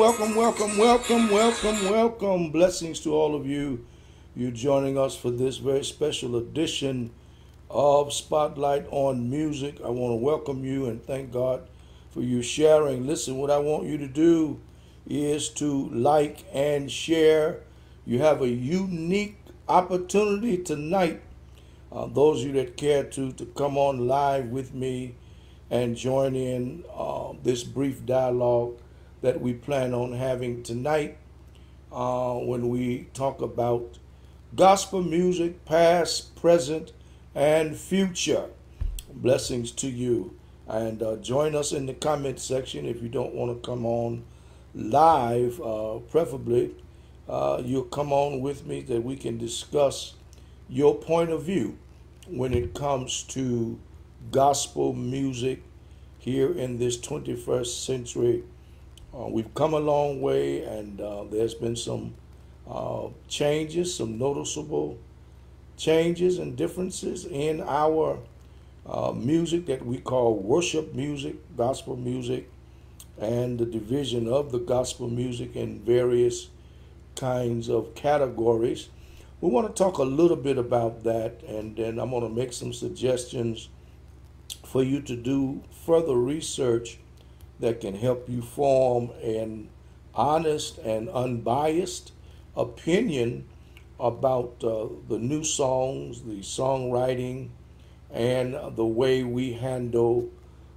Welcome, welcome, welcome, welcome, welcome. Blessings to all of you. You joining us for this very special edition of Spotlight on Music. I want to welcome you and thank God for you sharing. Listen, what I want you to do is to like and share. You have a unique opportunity tonight. Uh, those of you that care to to come on live with me and join in uh, this brief dialogue that we plan on having tonight uh, when we talk about gospel music, past, present, and future. Blessings to you. And uh, join us in the comment section if you don't want to come on live, uh, preferably. Uh, you'll come on with me that we can discuss your point of view when it comes to gospel music here in this 21st century uh, we've come a long way, and uh, there's been some uh, changes, some noticeable changes and differences in our uh, music that we call worship music, gospel music, and the division of the gospel music in various kinds of categories. We want to talk a little bit about that, and then I'm going to make some suggestions for you to do further research that can help you form an honest and unbiased opinion about uh, the new songs, the songwriting, and the way we handle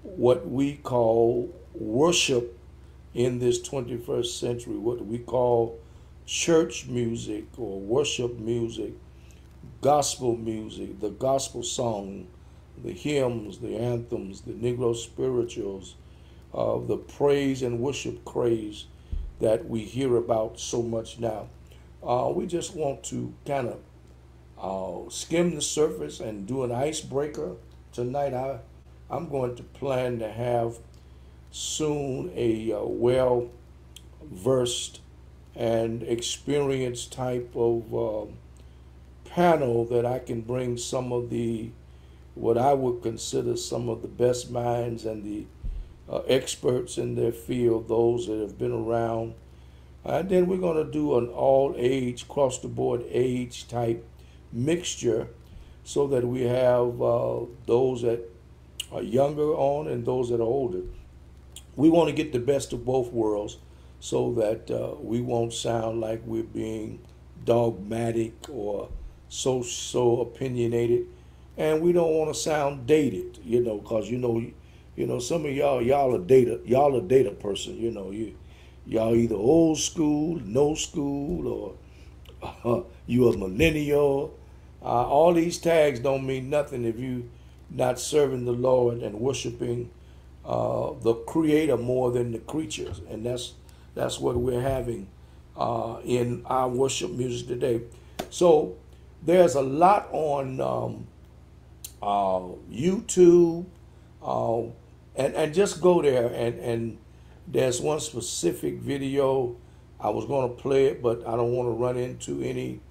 what we call worship in this 21st century, what we call church music or worship music, gospel music, the gospel song, the hymns, the anthems, the Negro spirituals, of the praise and worship craze that we hear about so much now. Uh, we just want to kind of uh, skim the surface and do an icebreaker tonight. I, I'm going to plan to have soon a uh, well versed and experienced type of um, panel that I can bring some of the what I would consider some of the best minds and the uh, experts in their field, those that have been around. And then we're going to do an all age, cross the board age type mixture so that we have uh, those that are younger on and those that are older. We want to get the best of both worlds so that uh, we won't sound like we're being dogmatic or so so opinionated and we don't want to sound dated you know because you know you know, some of y'all, y'all a data, y'all a data person. You know, you, y'all either old school, no school, or uh, you a millennial. Uh, all these tags don't mean nothing if you not serving the Lord and worshiping uh, the Creator more than the creatures, and that's that's what we're having uh, in our worship music today. So there's a lot on um, uh, YouTube. And and just go there and and there's one specific video I was going to play it, but I don't want to run into any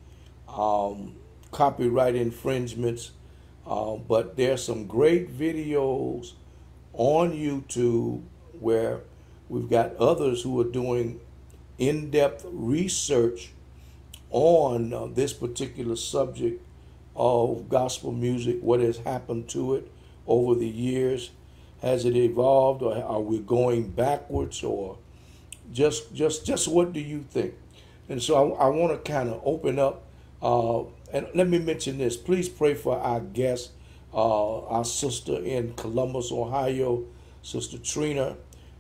um, copyright infringements. Uh, but there's some great videos on YouTube where we've got others who are doing in-depth research on uh, this particular subject of gospel music, what has happened to it over the years has it evolved, or are we going backwards, or just just just what do you think? And so I, I want to kind of open up. Uh, and let me mention this. Please pray for our guest, uh, our sister in Columbus, Ohio, Sister Trina,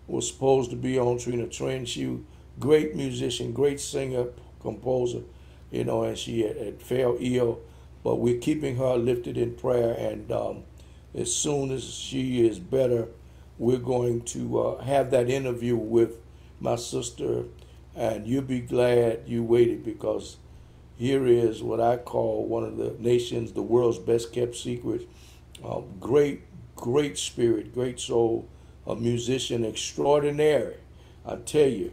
was supposed to be on Trina Trent. She great musician, great singer, composer, you know, and she had, had fell ill, but we're keeping her lifted in prayer and. Um, as soon as she is better, we're going to uh, have that interview with my sister, and you'll be glad you waited because here is what I call one of the nation's, the world's best kept secret. Uh, great, great spirit, great soul, a musician extraordinary. I tell you,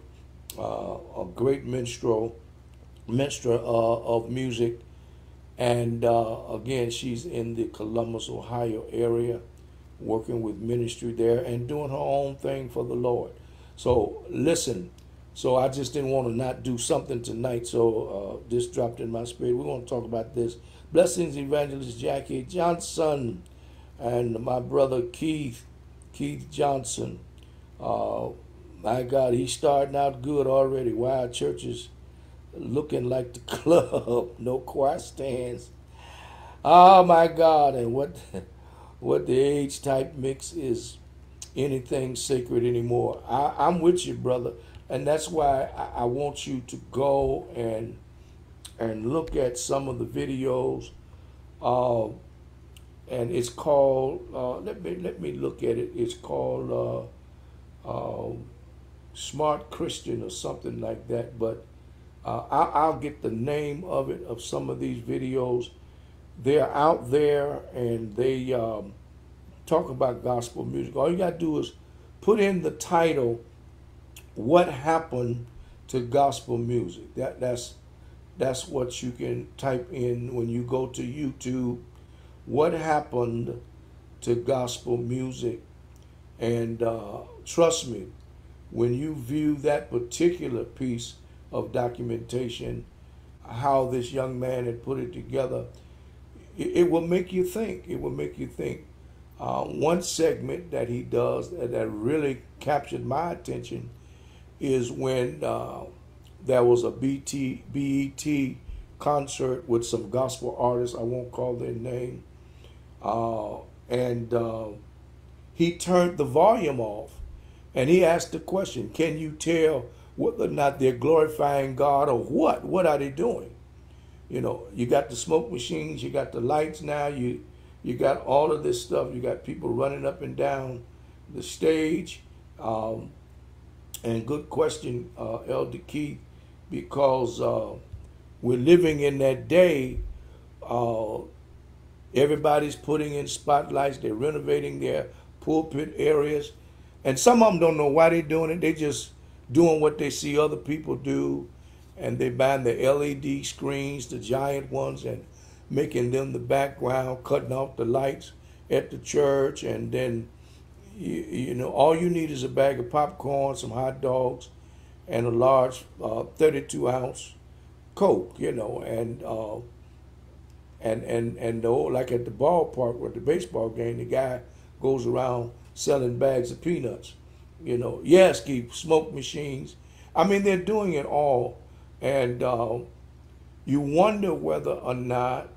uh, a great minstrel, minstrel uh, of music and uh, again, she's in the Columbus, Ohio area, working with ministry there and doing her own thing for the Lord. So listen, So I just didn't want to not do something tonight. So uh, this dropped in my spirit. We want to talk about this. Blessings, Evangelist Jackie Johnson, and my brother Keith, Keith Johnson. Uh, my God, he's starting out good already. Wow, church is looking like the club. No choir stands. Oh my God! And what what the age type mix is anything sacred anymore. I, I'm with you, brother, and that's why I, I want you to go and and look at some of the videos. Uh, and it's called. Uh, let me let me look at it. It's called uh, uh Smart Christian or something like that. But uh, I, I'll get the name of it of some of these videos. They're out there and they um, talk about gospel music. All you got to do is put in the title, "What Happened to Gospel Music." That that's that's what you can type in when you go to YouTube. What happened to gospel music? And uh, trust me, when you view that particular piece of documentation, how this young man had put it together, it, it will make you think. It will make you think. Uh, one segment that he does that, that, really captured my attention is when uh, there was a BT, BET concert with some gospel artists. I won't call their name. Uh, and uh, he turned the volume off and he asked the question Can you tell whether or not they're glorifying God or what? What are they doing? You know, you got the smoke machines, you got the lights now, you you got all of this stuff. You got people running up and down the stage. Um, and good question, uh, Elder Keith, because uh, we're living in that day. Uh, everybody's putting in spotlights. They're renovating their pulpit areas. And some of them don't know why they're doing it. They just doing what they see other people do. And they buying the LED screens, the giant ones, and making them the background, cutting off the lights at the church, and then you, you know all you need is a bag of popcorn, some hot dogs, and a large uh, 32 ounce Coke, you know, and uh, and and and the old, like at the ballpark or the baseball game, the guy goes around selling bags of peanuts, you know. Yes, keep smoke machines. I mean, they're doing it all, and uh, you wonder whether or not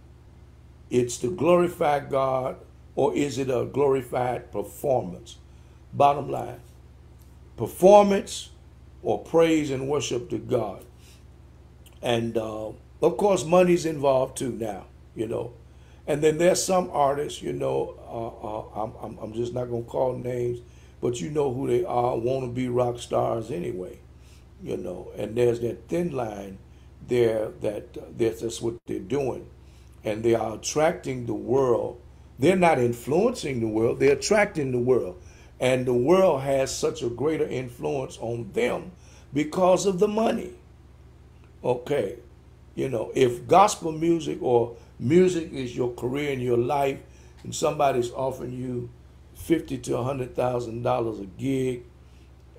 it's to glorify God or is it a glorified performance? Bottom line, performance or praise and worship to God. And uh, of course, money's involved too now, you know. And then there's some artists, you know, uh, uh, I'm, I'm just not going to call names, but you know who they are, want to be rock stars anyway, you know. And there's that thin line there that uh, that's what they're doing and they are attracting the world. They're not influencing the world, they're attracting the world. And the world has such a greater influence on them because of the money. Okay, you know, if gospel music or music is your career and your life, and somebody's offering you fifty to a hundred thousand dollars a gig,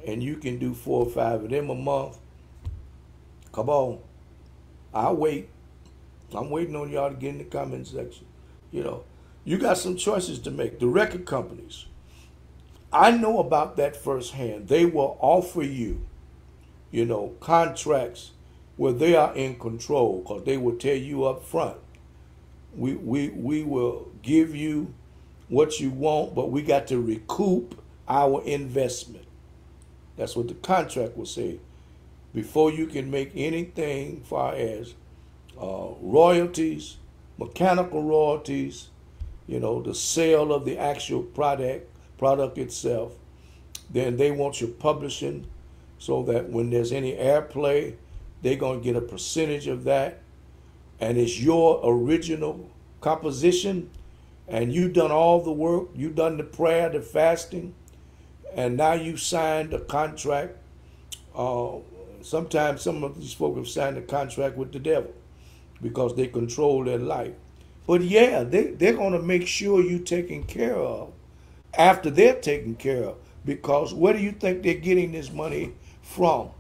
and you can do four or five of them a month, come on, I'll wait. I'm waiting on y'all to get in the comment section. You know, you got some choices to make. The record companies, I know about that firsthand. They will offer you, you know, contracts where they are in control because they will tell you up front, we, we, we will give you what you want, but we got to recoup our investment. That's what the contract will say. Before you can make anything far as uh, royalties, mechanical royalties, you know, the sale of the actual product, product itself. Then they want your publishing so that when there's any airplay, they're going to get a percentage of that. And it's your original composition. And you've done all the work. You've done the prayer, the fasting. And now you've signed a contract. Uh, sometimes some of these folks have signed a contract with the devil because they control their life. But yeah, they, they're going to make sure you're taken care of after they're taken care of. Because where do you think they're getting this money from?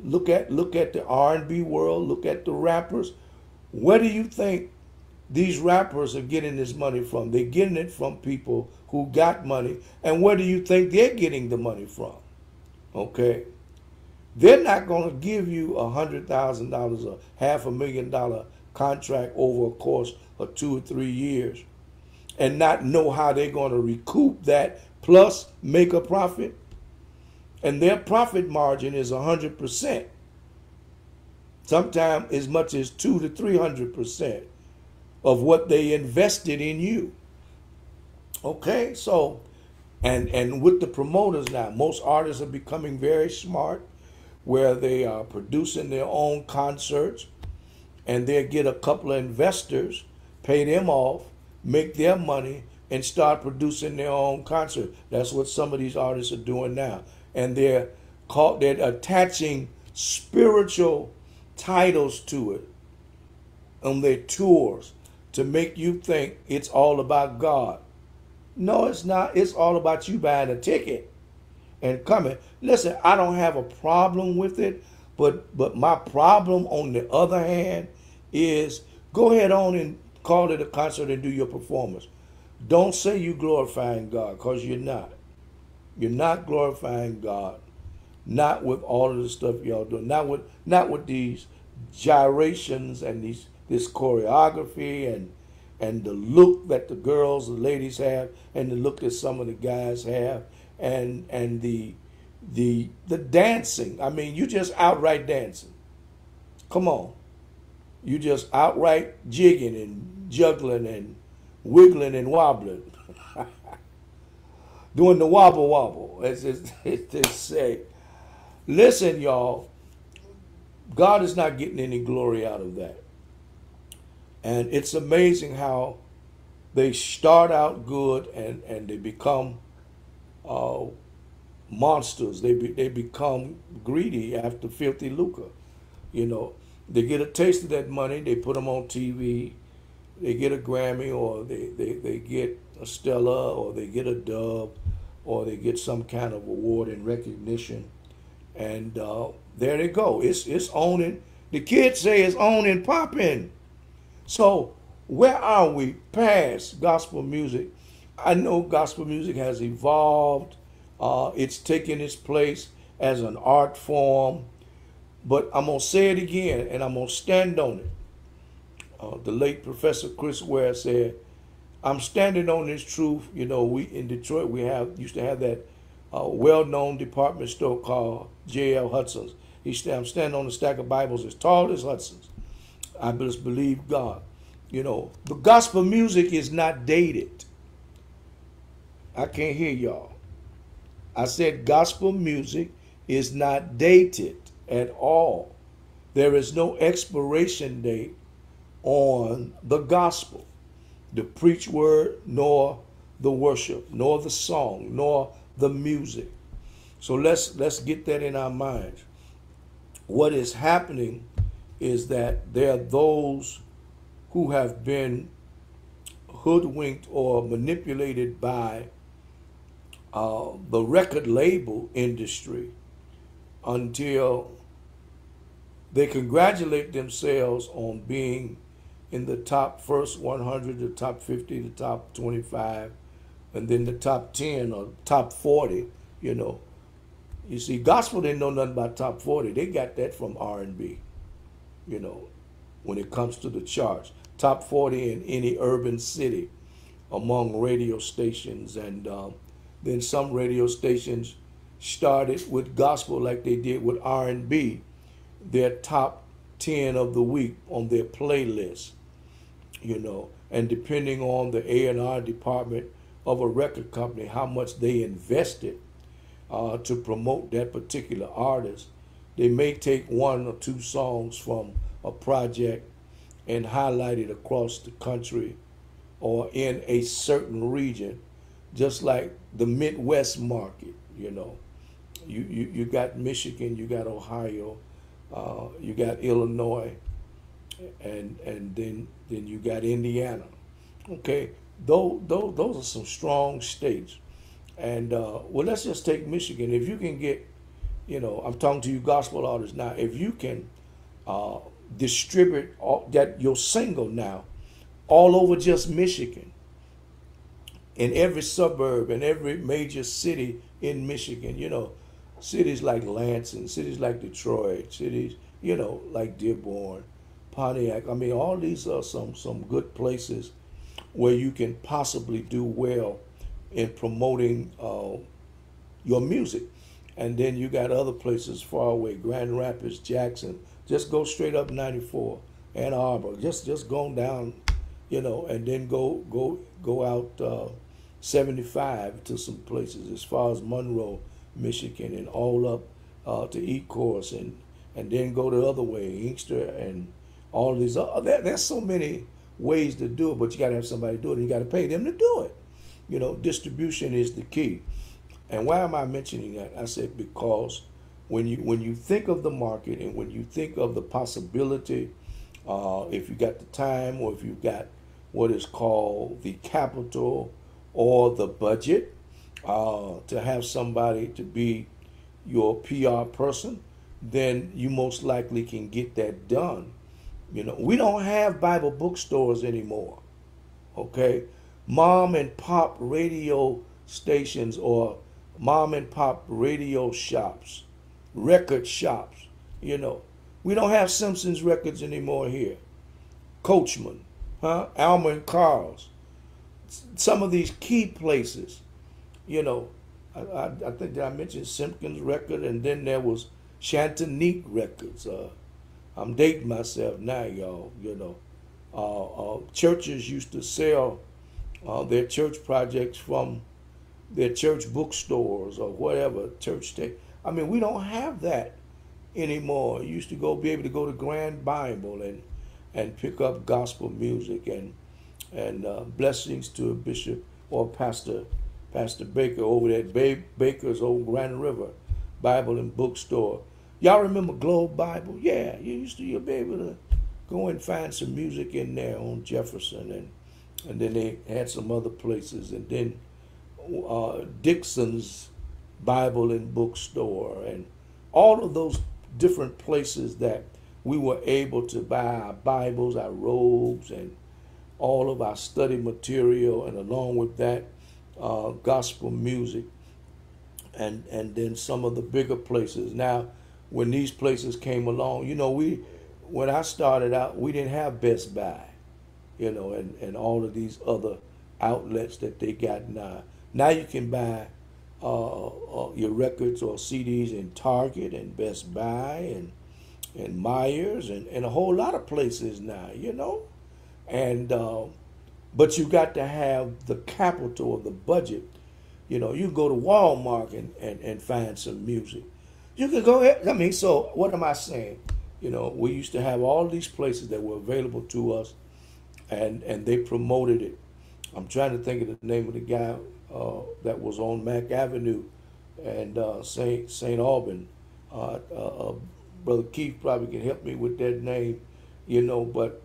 Look at look at the R&B world. Look at the rappers. Where do you think these rappers are getting this money from? They're getting it from people who got money. And where do you think they're getting the money from? Okay. They're not going to give you a hundred thousand dollars, a half a million dollar contract over a course of two or three years, and not know how they're going to recoup that plus make a profit. And their profit margin is a hundred percent. Sometimes as much as two to three hundred percent of what they invested in you. Okay, so and and with the promoters now, most artists are becoming very smart where they are producing their own concerts and they get a couple of investors, pay them off, make their money, and start producing their own concert. That's what some of these artists are doing now. And they're called they're attaching spiritual titles to it on their tours to make you think it's all about God. No, it's not. It's all about you buying a ticket and coming. Listen, I don't have a problem with it, but but my problem on the other hand is go ahead on and call it a concert and do your performance. Don't say you glorifying God because you're not. You're not glorifying God. Not with all of the stuff y'all do. Not with not with these gyrations and these this choreography and and the look that the girls, the ladies have, and the look that some of the guys have and and the the the dancing. I mean, you just outright dancing. Come on. You just outright jigging and juggling and wiggling and wobbling. Doing the wobble wobble, as they say. Listen, y'all, God is not getting any glory out of that. And it's amazing how they start out good and, and they become uh, monsters. They be, they become greedy after filthy lucre. You know, they get a taste of that money. They put them on TV. They get a Grammy, or they, they, they get a Stella, or they get a Dove, or they get some kind of award and recognition. And uh, there they go. It's it's owning. The kids say it's owning popping. So where are we past gospel music I know gospel music has evolved. Uh, it's taken its place as an art form. But I'm going to say it again and I'm going to stand on it. Uh, the late Professor Chris Ware said, I'm standing on this truth. You know, we in Detroit, we have used to have that uh, well-known department store called J.L. Hudson's. He said, I'm standing on a stack of Bibles as tall as Hudson's. I just believe God. You know, the gospel music is not dated. I can't hear y'all. I said gospel music is not dated at all. There is no expiration date on the gospel, the preach word, nor the worship, nor the song, nor the music. So let's let's get that in our minds. What is happening is that there are those who have been hoodwinked or manipulated by uh, the record label industry until they congratulate themselves on being in the top first 100, the top 50, the top 25, and then the top 10 or top 40, you know. You see, gospel didn't know nothing about top 40. They got that from R&B, you know, when it comes to the charts. Top 40 in any urban city among radio stations. And um, then some radio stations started with gospel like they did with R&B, their top 10 of the week on their playlist, you know, and depending on the A&R department of a record company, how much they invested uh, to promote that particular artist, they may take one or two songs from a project and highlight it across the country or in a certain region just like the Midwest market, you know. You, you, you got Michigan, you got Ohio, uh, you got Illinois, and and then then you got Indiana. Okay, those, those, those are some strong states. And uh, well, let's just take Michigan. If you can get you know, I'm talking to you gospel artists now. If you can uh, distribute all, that your single now all over just Michigan, in every suburb, in every major city in Michigan, you know, cities like Lansing, cities like Detroit, cities, you know, like Dearborn, Pontiac. I mean, all these are some some good places where you can possibly do well in promoting uh, your music. And then you got other places far away, Grand Rapids, Jackson. Just go straight up 94, Ann Arbor. Just just going down, you know, and then go go go out uh, 75 to some places as far as Monroe, Michigan, and all up uh, to Ecorse, and and then go the other way, Inkster, and all these. Other, there, there's so many ways to do it, but you got to have somebody do it, and you got to pay them to do it. You know, distribution is the key. And why am I mentioning that? I said because when you when you think of the market and when you think of the possibility, uh, if you got the time or if you've got what is called the capital or the budget uh, to have somebody to be your PR person, then you most likely can get that done. You know, we don't have Bible bookstores anymore. Okay, mom and pop radio stations or mom and pop radio shops, record shops. You know, we don't have Simpsons records anymore here. Coachman, huh? Alma and Carl's. Some of these key places, you know, I, I, I think that I mentioned Simpkins record, and then there was Chantonique records. Uh, I'm dating myself now, y'all. You know, uh, uh, churches used to sell uh, their church projects from their church bookstores or whatever church take. I mean, we don't have that anymore. You used to go be able to go to Grand Bible and and pick up gospel music and and uh, blessings to a bishop or pastor, Pastor Baker over there at Baker's old Grand River Bible and bookstore Y'all remember Globe Bible? Yeah, you used to you'll be able to go and find some music in there on Jefferson and and then they had some other places and then uh, Dixon's Bible and bookstore and all of those different places that we were able to buy our Bibles, our robes, and all of our study material, and along with that, uh, gospel music, and and then some of the bigger places. Now, when these places came along. You know, we when I started out, we didn't have Best Buy, you know, and, and all of these other outlets that they got now. Now you can buy uh, uh, your records or CDs in Target and Best Buy and and Meijer and, and a whole lot of places now, you know. And uh, but you got to have the capital of the budget. You know, you go to Walmart and, and, and find some music you can go. I mean, so what am I saying? You know, we used to have all these places that were available to us, and and they promoted it. I'm trying to think of the name of the guy uh, that was on Mack Avenue, and uh, Saint Saint Alban. Uh, uh, Brother Keith probably can help me with that name, you know. But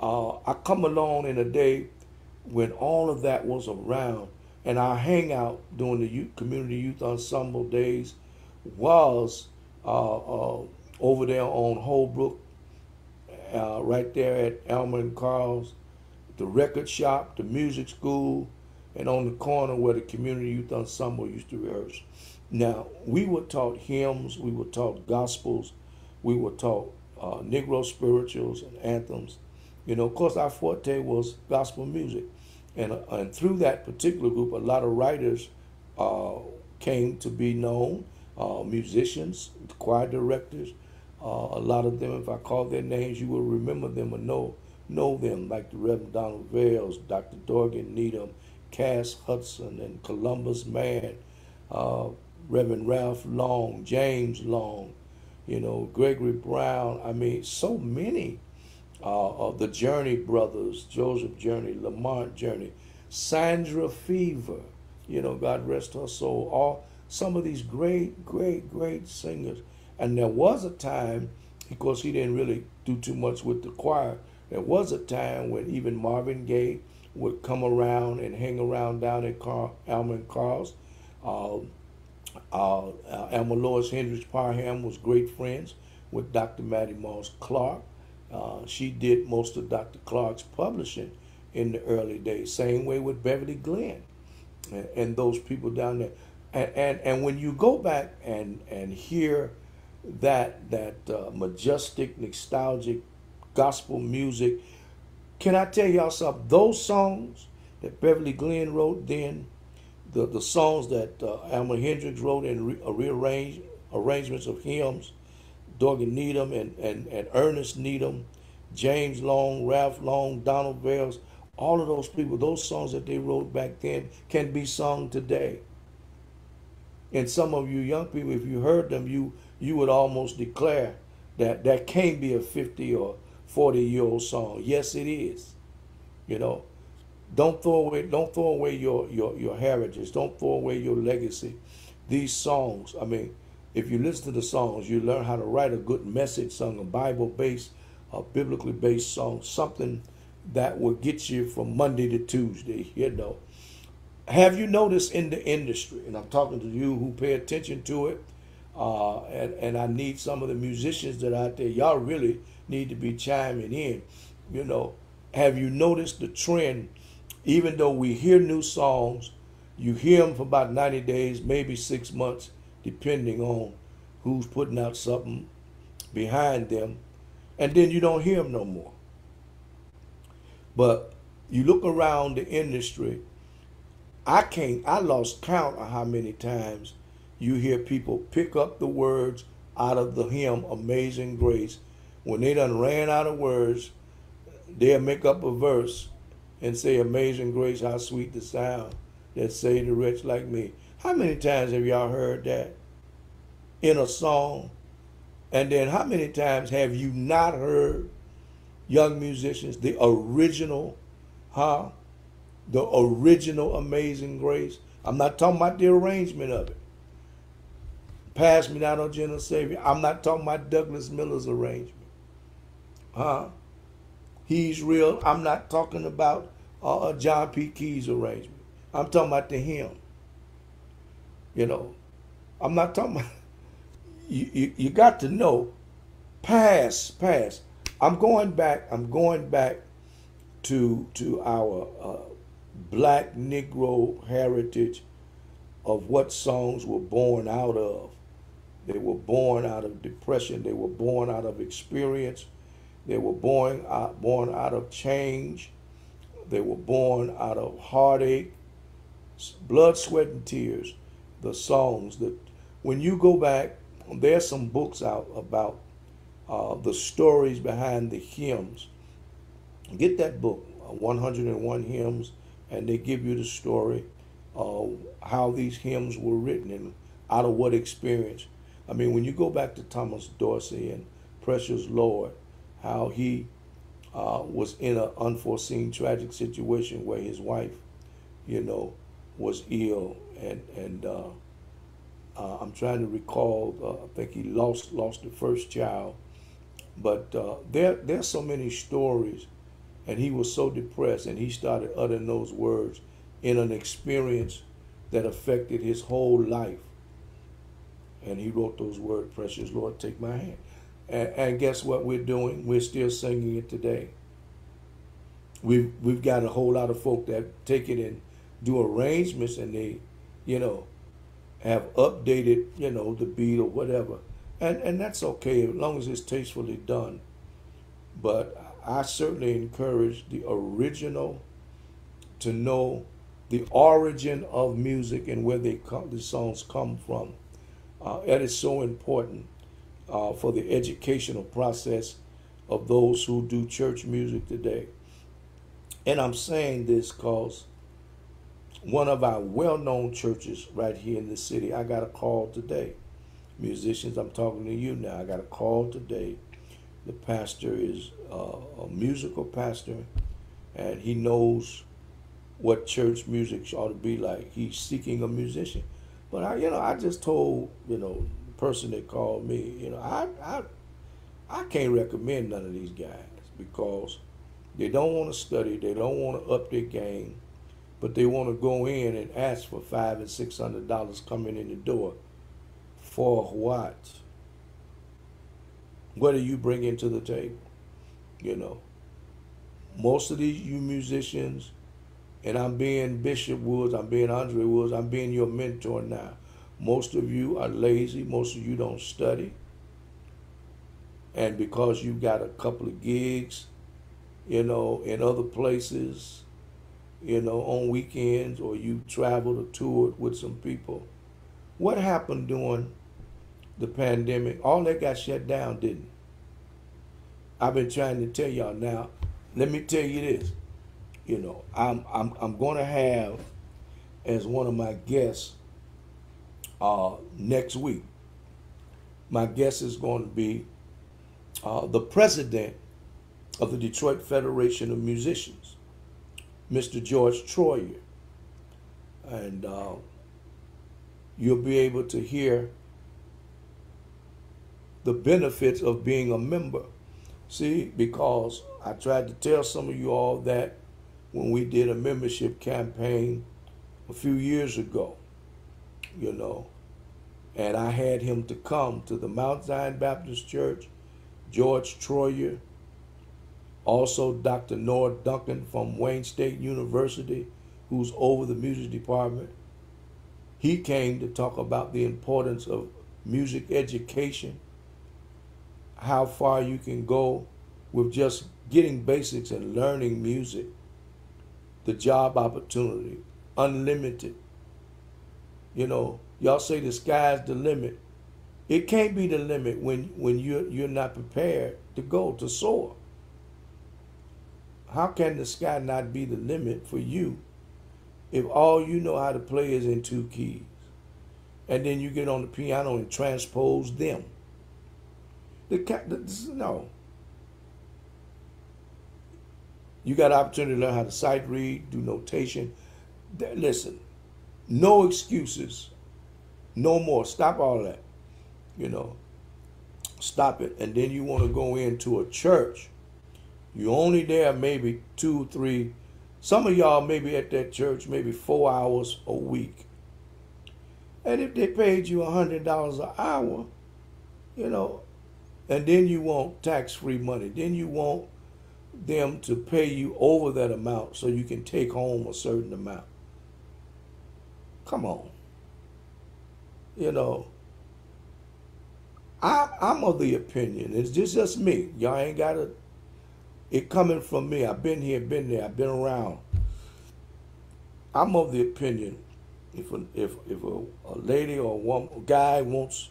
I come along in a day when all of that was around, and I hang out during the youth, community youth ensemble days was over there on Holbrook, right there at Alma and Carl's, the record shop, the music school, and on the corner where the community youth ensemble used to rehearse. Now, we were taught hymns, we were taught gospels, we were taught uh, Negro spirituals and anthems. You know, of course, our forte was gospel music. And, uh, and through that particular group, a lot of writers uh, came to be known uh, musicians, choir directors. Uh, a lot of them, if I call their names, you will remember them or know know them, like the Reverend Donald Vails, Dr. Dorgan Needham, Cass Hudson, and Columbus Man, uh, Reverend Ralph Long, James Long, you know, Gregory Brown. I mean, so many uh, of the Journey brothers, Joseph Journey, Lamont Journey, Sandra Fever, you know, God rest her soul. All some of these great, great, great singers. And there was a time, because he didn't really do too much with the choir, there was a time when even Marvin Gaye would come around and hang around down at Carl, Alma and Carl's. Uh, Uh, uh, Alma Lois Hendricks Parham was great friends with Dr. Mattie Moss Clark. Uh, she did most of Dr. Clark's publishing in the early days. Same way with Beverly Glenn and, and those people down there. And, and and when you go back and and hear that that uh, majestic, nostalgic gospel music, can I tell y'all something? Those songs that Beverly Glenn wrote then, the the songs that uh, Alma Hendrix wrote and re- uh, rearranged arrangements of hymns, Dorgan Needham and, and, and Ernest Needham, James Long, Ralph Long, Donald Wells, all of those people, those songs that they wrote back then can be sung today. And some of you young people, if you heard them, you you would almost declare that that can't be a 50 or 40 year old song. Yes, it is. You know, don't throw away don't throw away your your your heritage. Don't throw away your legacy. These songs, I mean, if you listen to the songs, you learn how to write a good message song, a Bible based, a biblically based song, something that will get you from Monday to Tuesday, you know. Have you noticed in the industry, and I'm talking to you who pay attention to it, uh, and, and I need some of the musicians that are out there, y'all really need to be chiming in. You know, have you noticed the trend? Even though we hear new songs, you hear them for about 90 days, maybe six months, depending on who's putting out something behind them, and then you don't hear them no more. But you look around the industry, I can't, I lost count of how many times you hear people pick up the words out of the hymn Amazing Grace. When they done ran out of words, they'll make up a verse and say, Amazing Grace, how sweet the sound that saved a wretch like me. How many times have y'all heard that in a song? And then how many times have you not heard young musicians, the original, huh? The original Amazing Grace. I'm not talking about the arrangement of it. Pass me not, O gentle Savior. I'm not talking about Douglas Miller's arrangement. Huh? He's real. I'm not talking about uh, John P. Key's arrangement. I'm talking about the hymn. You know, I'm not talking about. You, you, you got to know, pass, pass. I'm going back. I'm going back to to our uh, black Negro heritage of what songs were born out of. They were born out of depression. They were born out of experience. They were born out, born out of change. They were born out of heartache, blood, sweat, and tears. The songs that, when you go back, there's some books out about uh, the stories behind the hymns. Get that book, uh, 101 Hymns, and they give you the story of how these hymns were written and out of what experience. I mean, when you go back to Thomas Dorsey and Precious Lord, how he uh, was in an unforeseen tragic situation where his wife, you know, was ill and and uh, uh, I'm trying to recall. Uh, I think he lost lost the first child, but uh, there there's so many stories, and he was so depressed, and he started uttering those words in an experience that affected his whole life. And he wrote those words, "Precious Lord, take my hand." And, and guess what we're doing? We're still singing it today. We've we've got a whole lot of folk that take it and do arrangements, and they, you know, have updated, you know, the beat or whatever and and that's okay as long as it's tastefully done. But I certainly encourage the original to know the origin of music and where they come, the songs come from. Uh, that is so important uh, for the educational process of those who do church music today. And I'm saying this because one of our well-known churches right here in the city, I got a call today musicians, I'm talking to you now. I got a call today. The pastor is uh, a musical pastor, and he knows what church music ought to be like. He's seeking a musician. But I, you know, I just told you know person that called me, you know, I I I can't recommend none of these guys because they don't want to study, they don't want to up their game, but they want to go in and ask for five and six hundred dollars coming in the door. For what? What do you bring into the table? You know, most of these you musicians, and I'm being Bishop Woods, I'm being Andre Woods, I'm being your mentor now. Most of you are lazy. Most of you don't study. And because you got a couple of gigs, you know, in other places, you know, on weekends, or you traveled or toured with some people, what happened during the pandemic? All that got shut down, didn't it? I've been trying to tell y'all now. Let me tell you this. You know, I'm I'm I'm going to have as one of my guests uh, next week. My guest is going to be uh, the president of the Detroit Federation of Musicians, Mr. George Troyer. And uh, you'll be able to hear the benefits of being a member. See, because I tried to tell some of you all that when we did a membership campaign a few years ago, you know, and I had him to come to the Mount Zion Baptist Church, George Troyer, also Dr. Noah Duncan from Wayne State University, who's over the music department. He came to talk about the importance of music education, how far you can go with just getting basics and learning music, the job opportunity, unlimited. You know, Y'all say the sky's the limit. It can't be the limit when when you're you're not prepared to go to soar. How can the sky not be the limit for you if all you know how to play is in two keys? And then you get on the piano and transpose them. The, the no. You got opportunity to learn how to sight read, do notation. Listen, no excuses no more. Stop all that. You know, stop it. And then you want to go into a church. You only there maybe two, three. Some of y'all maybe at that church maybe four hours a week. And if they paid you a hundred dollars an hour, you know, and then you want tax-free money, then you want them to pay you over that amount so you can take home a certain amount. Come on you know, I, I'm of the opinion, it's just, just me. Y'all ain't got to, it coming from me. I've been here, been there, I've been around. I'm of the opinion if a, if, if a, a lady or a, woman, guy wants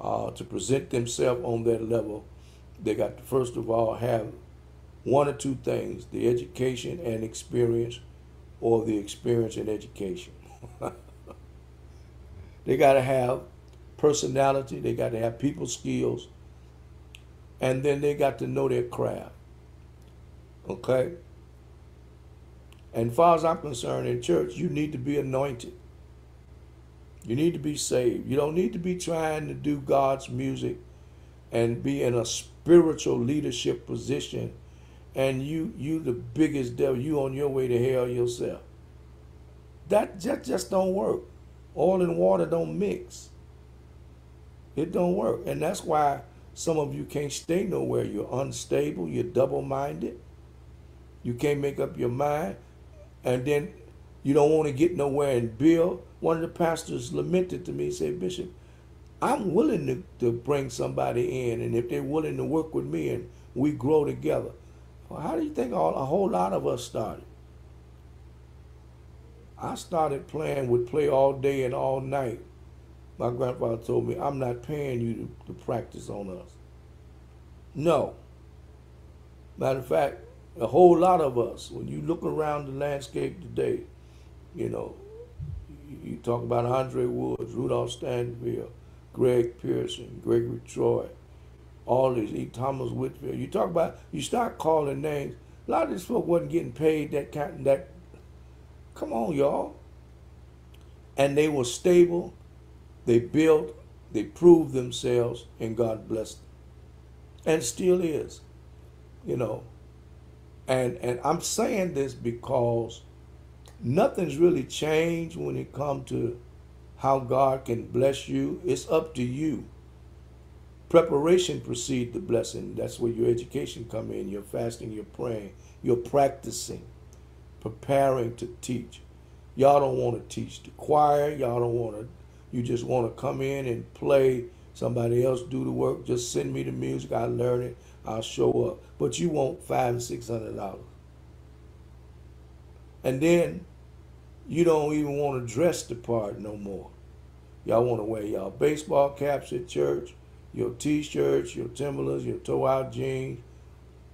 uh, to present themselves on that level, they got to first of all have one or two things the education and experience, or the experience and education. They got to have personality, they got to have people skills, and then they got to know their craft. Okay? And far as I'm concerned in church, you need to be anointed. You need to be saved. You don't need to be trying to do God's music and be in a spiritual leadership position and you you the biggest devil, you on your way to hell yourself. That just, just don't work. Oil and water don't mix. It don't work. And that's why some of you can't stay nowhere. You're unstable, you're double-minded. You can't make up your mind. And then you don't want to get nowhere and build. One of the pastors lamented to me, said, Bishop, I'm willing to, to bring somebody in, and if they're willing to work with me and we grow together. Well, how do you think all, a whole lot of us started? I started playing with play all day and all night. My grandfather told me, I'm not paying you to, to practice on us. No. Matter of fact, a whole lot of us, when you look around the landscape today, you know, you talk about Andre Woods, Rudolph Stanfield, Greg Pearson, Gregory Troy, all these. Thomas Whitfield. You talk about, you start calling names. A lot of these folks wasn't getting paid that kind, that Come on, y'all. And they were stable. They built. They proved themselves, and God blessed them. And still is, you know. And and I'm saying this because nothing's really changed when it comes to how God can bless you. It's up to you. Preparation precedes the blessing. That's where your education come in. You're fasting, you're praying, you're practicing, preparing to teach. Y'all don't want to teach the choir. Y'all don't want to. You just want to come in and play. Somebody else do the work. Just send me the music. I learn it. I'll show up. But you want five and six hundred dollars. And then you don't even want to dress the part no more. Y'all want to wear y'all baseball caps at church, your t-shirts, your Timberlands, your toe-out jeans.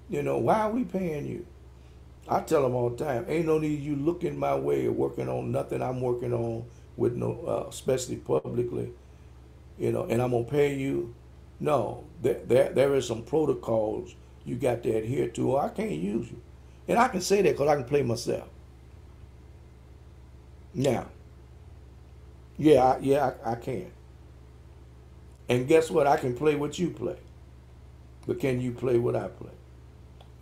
You know, why are we paying you? I tell them all the time, ain't no need you looking my way or working on nothing I'm working on with no, uh, especially publicly, you know, and I'm gonna pay you. No, there, there, there is some protocols you got to adhere to, or I can't use you. And I can say that because I can play myself. Now, yeah, I, yeah, I, I can. And guess what? I can play what you play. But can you play what I play?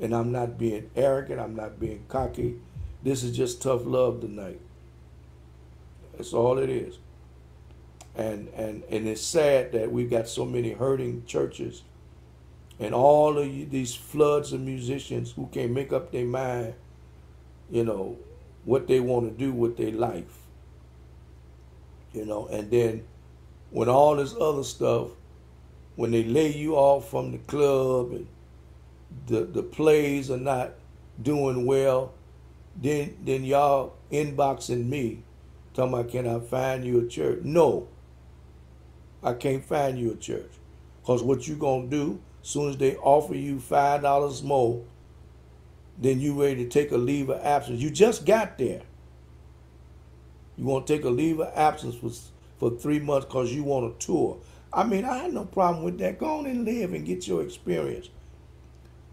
And I'm not being arrogant. I'm not being cocky. This is just tough love tonight. That's all it is. And and and it's sad that we've got so many hurting churches and all of these floods of musicians who can't make up their mind, you know, what they want to do with their life. You know, and then when all this other stuff, when they lay you off from the club and the the plays are not doing well, then then y'all inboxing me, talking about can I find you a church? No, I can't find you a church, cause what you gonna do? Soon as they offer you five dollars more, then you ready to take a leave of absence. You just got there. You want to take a leave of absence for for three months because you want a tour. I mean, I had no problem with that. Go on and live and get your experience.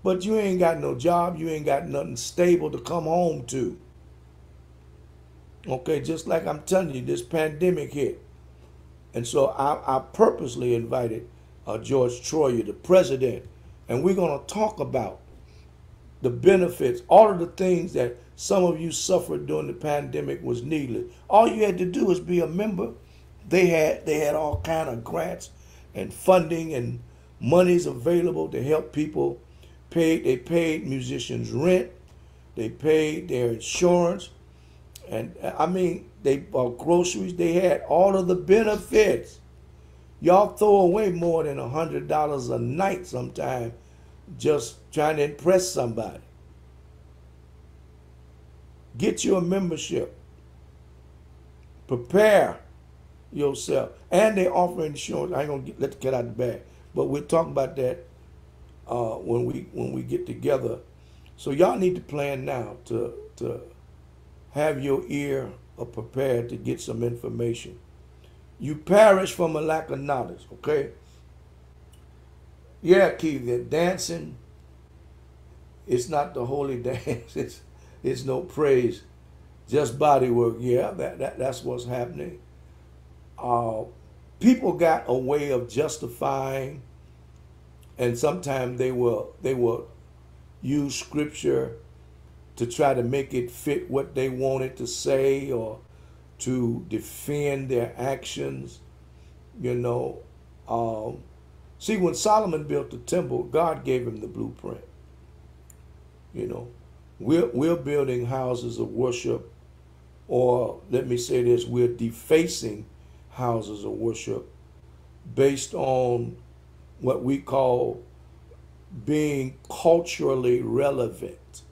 But you ain't got no job. You ain't got nothing stable to come home to. Okay, just like I'm telling you, this pandemic hit. And so I, I purposely invited uh, George Troia, the president, and we're going to talk about the benefits, all of the things that some of you suffered during the pandemic was needless. All you had to do was be a member. They had they had all kind of grants and funding and monies available to help people paid they paid musicians rent, they paid their insurance, and I mean they bought groceries. They had all of the benefits. Y'all throw away more than a hundred dollars a night sometime just trying to impress somebody. Get your membership. Prepare yourself. And they offer insurance. I ain't gonna get, let the cat out of the bag. But we'll talk about that uh, when we when we get together. So y'all need to plan now to to have your ear prepared to get some information. You perish from a lack of knowledge, okay? Yeah, Keith, that dancing, it's not the holy dance. It's it's no praise, just body work. Yeah, that, that that's what's happening. Uh, people got a way of justifying and sometimes they will they will use scripture to try to make it fit what they wanted to say or to defend their actions you know. Um, see when solomon built the temple god gave him the blueprint you know. We're, we're building houses of worship or let me say this we're defacing houses of worship based on what we call being culturally relevant.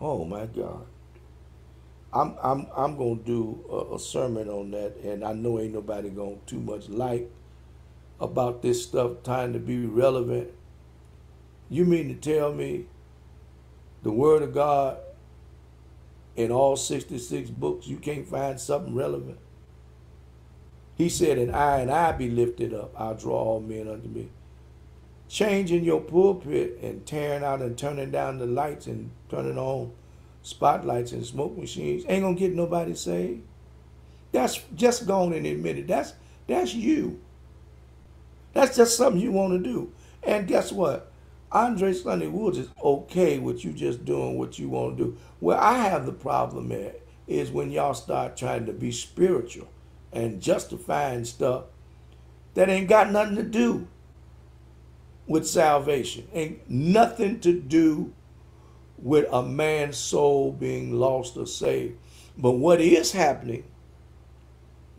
Oh my God. I'm I'm I'm gonna do a, a, sermon on that, and I know ain't nobody gonna too much like about this stuff trying to be relevant. You mean to tell me the Word of God in all 66 books you can't find something relevant? He said, And I and I be lifted up, I'll draw all men unto me. Changing your pulpit and tearing out and turning down the lights and turning on spotlights and smoke machines ain't gonna get nobody saved. That's just going and admit it. That's that's you. That's just something you want to do. And guess what? Andre Sonny Woods is okay with you just doing what you want to do. Where I have the problem at is when y'all start trying to be spiritual and justifying stuff that ain't got nothing to do with salvation. Ain't nothing to do with a man's soul being lost or saved. But what is happening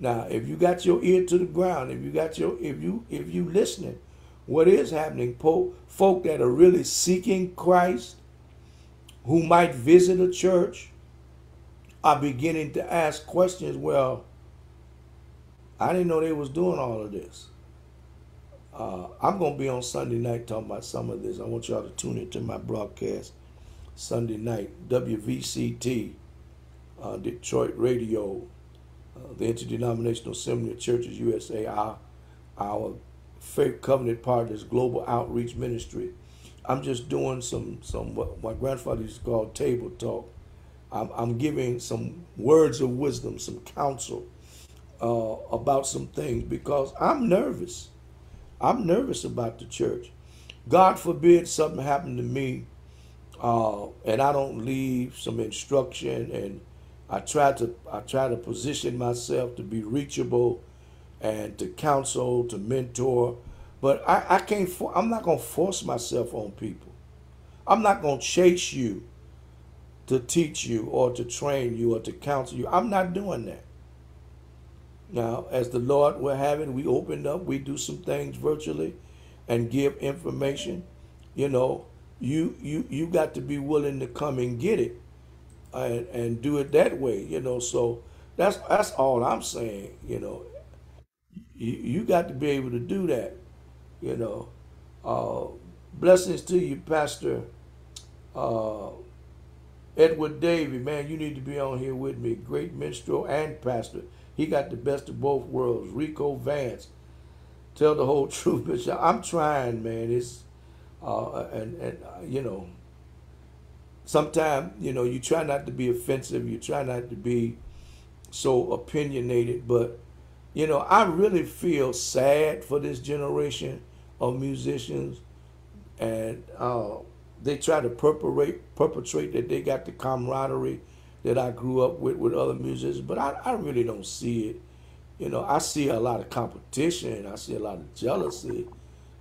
now, if you got your ear to the ground, if you got your if you if you listening, what is happening? folk that are really seeking Christ, who might visit a church, are beginning to ask questions. Well, I didn't know they was doing all of this. Uh, I'm going to be on Sunday night talking about some of this. I want y'all to tune into my broadcast Sunday night, WVCT, uh, Detroit Radio, uh, the Interdenominational Assembly of Churches USA, our, our Faith Covenant Partners Global Outreach Ministry. I'm just doing some, some what my grandfather used to call table talk. I'm, I'm giving some words of wisdom, some counsel uh, about some things because I'm nervous. I'm nervous about the church. God forbid something happened to me uh, and I don't leave some instruction and I try to I try to position myself to be reachable and to counsel, to mentor. But I, I can't I'm not gonna force myself on people. I'm not gonna chase you to teach you or to train you or to counsel you. I'm not doing that. Now, as the Lord have it, we opened up, we do some things virtually and give information. You know, you you you got to be willing to come and get it and, and do it that way, you know. So that's that's all I'm saying, you know. You, you got to be able to do that, you know. Uh, blessings to you, Pastor uh, Edward Davy. Man, you need to be on here with me. Great minstrel and pastor. He got the best of both worlds. Rico Vance. Tell the whole truth, Bishop. I'm trying, man. It's uh, and and uh, you know. Sometimes you know you try not to be offensive. You try not to be so opinionated, but you know I really feel sad for this generation of musicians, and uh, they try to perpetrate perpetrate that they got the camaraderie that I grew up with with other musicians, but I, I really don't see it. You know, I see a lot of competition. I see a lot of jealousy.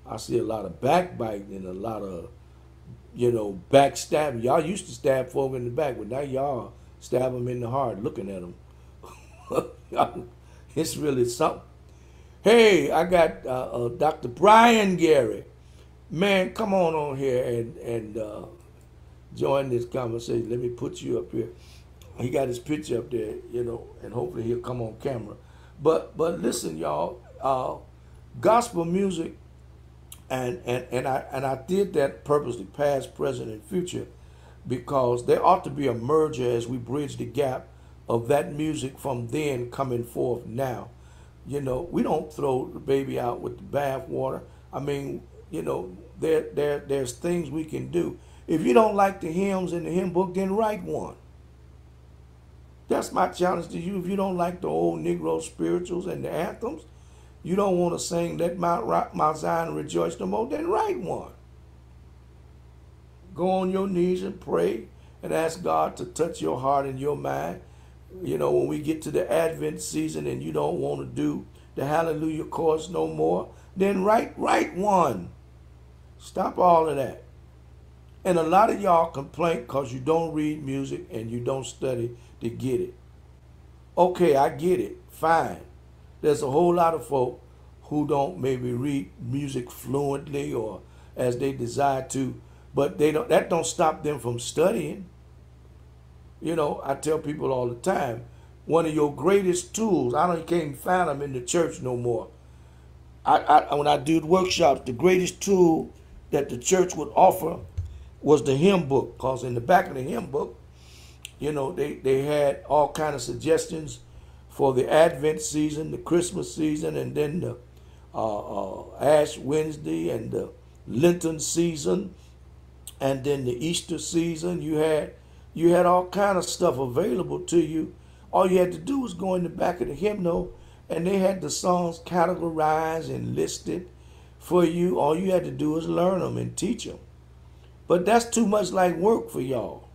I see a lot of backbiting and a lot of, you know, backstabbing. Y'all used to stab folk in the back, but now y'all stab them in the heart looking at them. it's really something. Hey, I got uh, uh, Dr. Brian Gary. Man, come on on here and, and uh, join this conversation. Let me put you up here he got his picture up there, you know, and hopefully he'll come on camera. But but listen, y'all, uh, gospel music, and and and I and I did that purposely, past, present, and future, because there ought to be a merger as we bridge the gap of that music from then coming forth now. You know, we don't throw the baby out with the bathwater. I mean, you know, there there there's things we can do. If you don't like the hymns in the hymn book, then write one. That's my challenge to you. If you don't like the old Negro spirituals and the anthems, you don't want to sing Let Mount, Mount Zion Rejoice no more, then write one. Go on your knees and pray and ask God to touch your heart and your mind. You know, when we get to the Advent season and you don't want to do the Hallelujah chorus no more, then write, write one. Stop all of that. And a lot of y'all complain because you don't read music and you don't study to get it. Okay, I get it. Fine. There's a whole lot of folk who don't maybe read music fluently or as they desire to, but they don't that don't stop them from studying. You know, I tell people all the time, one of your greatest tools, I don't can't find them in the church no more. I, I when I do workshops, the greatest tool that the church would offer was the hymn book, because in the back of the hymn book you know, they, they had all kind of suggestions for the Advent season, the Christmas season, and then the uh, uh, Ash Wednesday and the Lenten season, and then the Easter season. You had you had all kind of stuff available to you. All you had to do was go in the back of the hymnal, and they had the songs categorized and listed for you. All you had to do was learn them and teach them. But that's too much like work for y'all,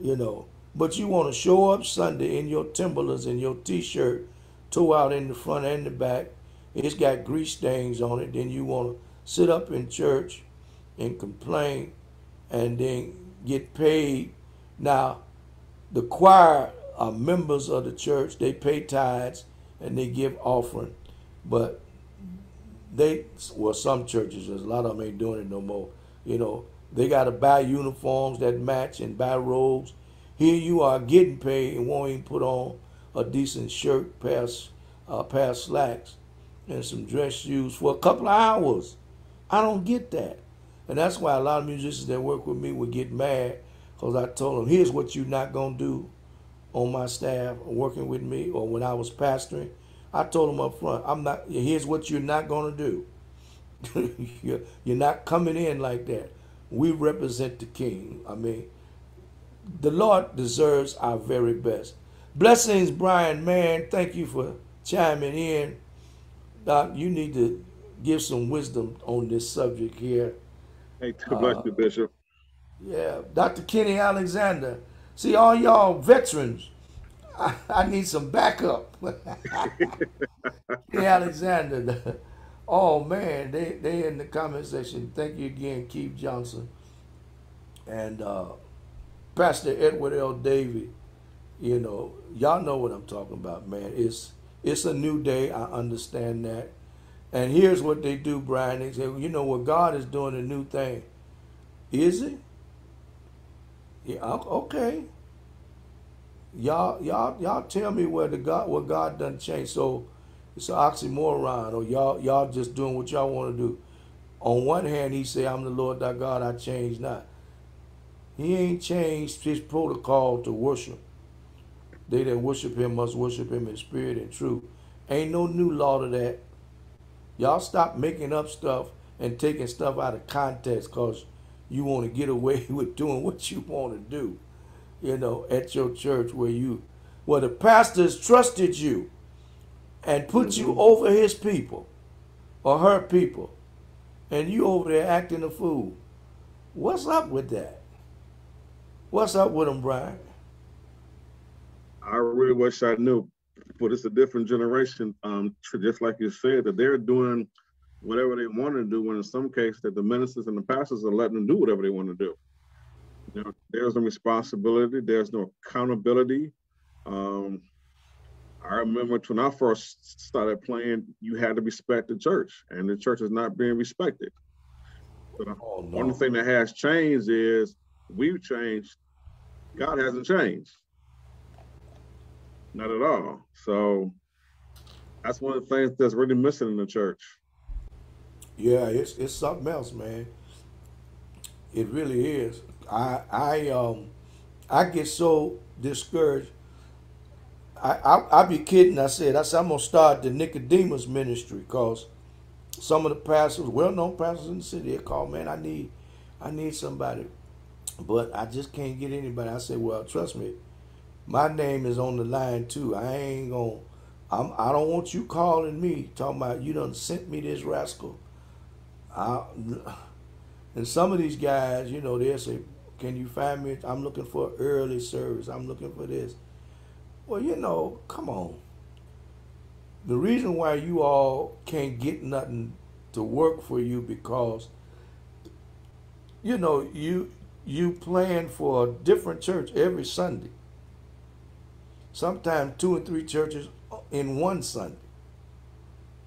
you know. But you want to show up Sunday in your Timberlands and your T-shirt, toe out in the front and the back. It's got grease stains on it. Then you want to sit up in church and complain, and then get paid. Now, the choir are members of the church. They pay tithes and they give offering, but they well some churches, there's a lot of them ain't doing it no more. You know, they got to buy uniforms that match and buy robes. Here you are getting paid and won't even put on a decent shirt, pair, uh, slacks, and some dress shoes for a couple of hours. I don't get that. And that's why a lot of musicians that work with me would get mad because I told them, here's what you're not going to do on my staff working with me or when I was pastoring. I told them up front, I'm not, here's what you're not going to do. you're not coming in like that. We represent the king. I mean, the Lord deserves our very best. Blessings, Brian, man. Thank you for chiming in. Doc, you need to give some wisdom on this subject here. Hey, God bless uh, you, Bishop. Yeah, Dr. Kenny Alexander. See, all y'all veterans, I, I need some backup. Kenny Alexander. Oh man, they they in the comment section. Thank you again, Keith Johnson, and uh, Pastor Edward L. Davy. You know, y'all know what I'm talking about, man. It's it's a new day. I understand that. And here's what they do, Brian. They say, you know what, God is doing a new thing. Is it? Yeah, okay. Y'all, y'all, y'all tell me where the God, what God done changed. So it's an oxymoron, or y'all, y'all just doing what y'all want to do. On one hand, he say, "I'm the Lord thy God; I change not." He ain't changed his protocol to worship. They that worship him must worship him in spirit and truth. Ain't no new law to that. Y'all stop making up stuff and taking stuff out of context because you want to get away with doing what you want to do, you know, at your church where you, where the pastors trusted you and put mm-hmm. you over his people or her people, and you over there acting a fool. What's up with that? What's up with them, Brian? I really wish I knew but it's a different generation. Um, just like you said, that they're doing whatever they want to do. When in some cases, that the ministers and the pastors are letting them do whatever they want to do. You know, there's no responsibility. There's no accountability. Um, I remember when I first started playing, you had to respect the church, and the church is not being respected. But oh, no. one thing that has changed is we've changed. God hasn't changed not at all. So that's one of the things that's really missing in the church. Yeah, it's it's something else, man. It really is. I I um I get so discouraged. I I, I be kidding. I said I said I'm gonna start the Nicodemus ministry because some of the pastors, well-known pastors in the city, they call man. I need I need somebody, but I just can't get anybody. I said, well, trust me, my name is on the line too. I ain't gonna. I'm, I don't want you calling me talking about you done sent me this rascal. I, and some of these guys, you know, they'll say, "Can you find me? I'm looking for early service. I'm looking for this." Well, you know, come on. The reason why you all can't get nothing to work for you because you know you you plan for a different church every Sunday sometimes two and three churches in one Sunday.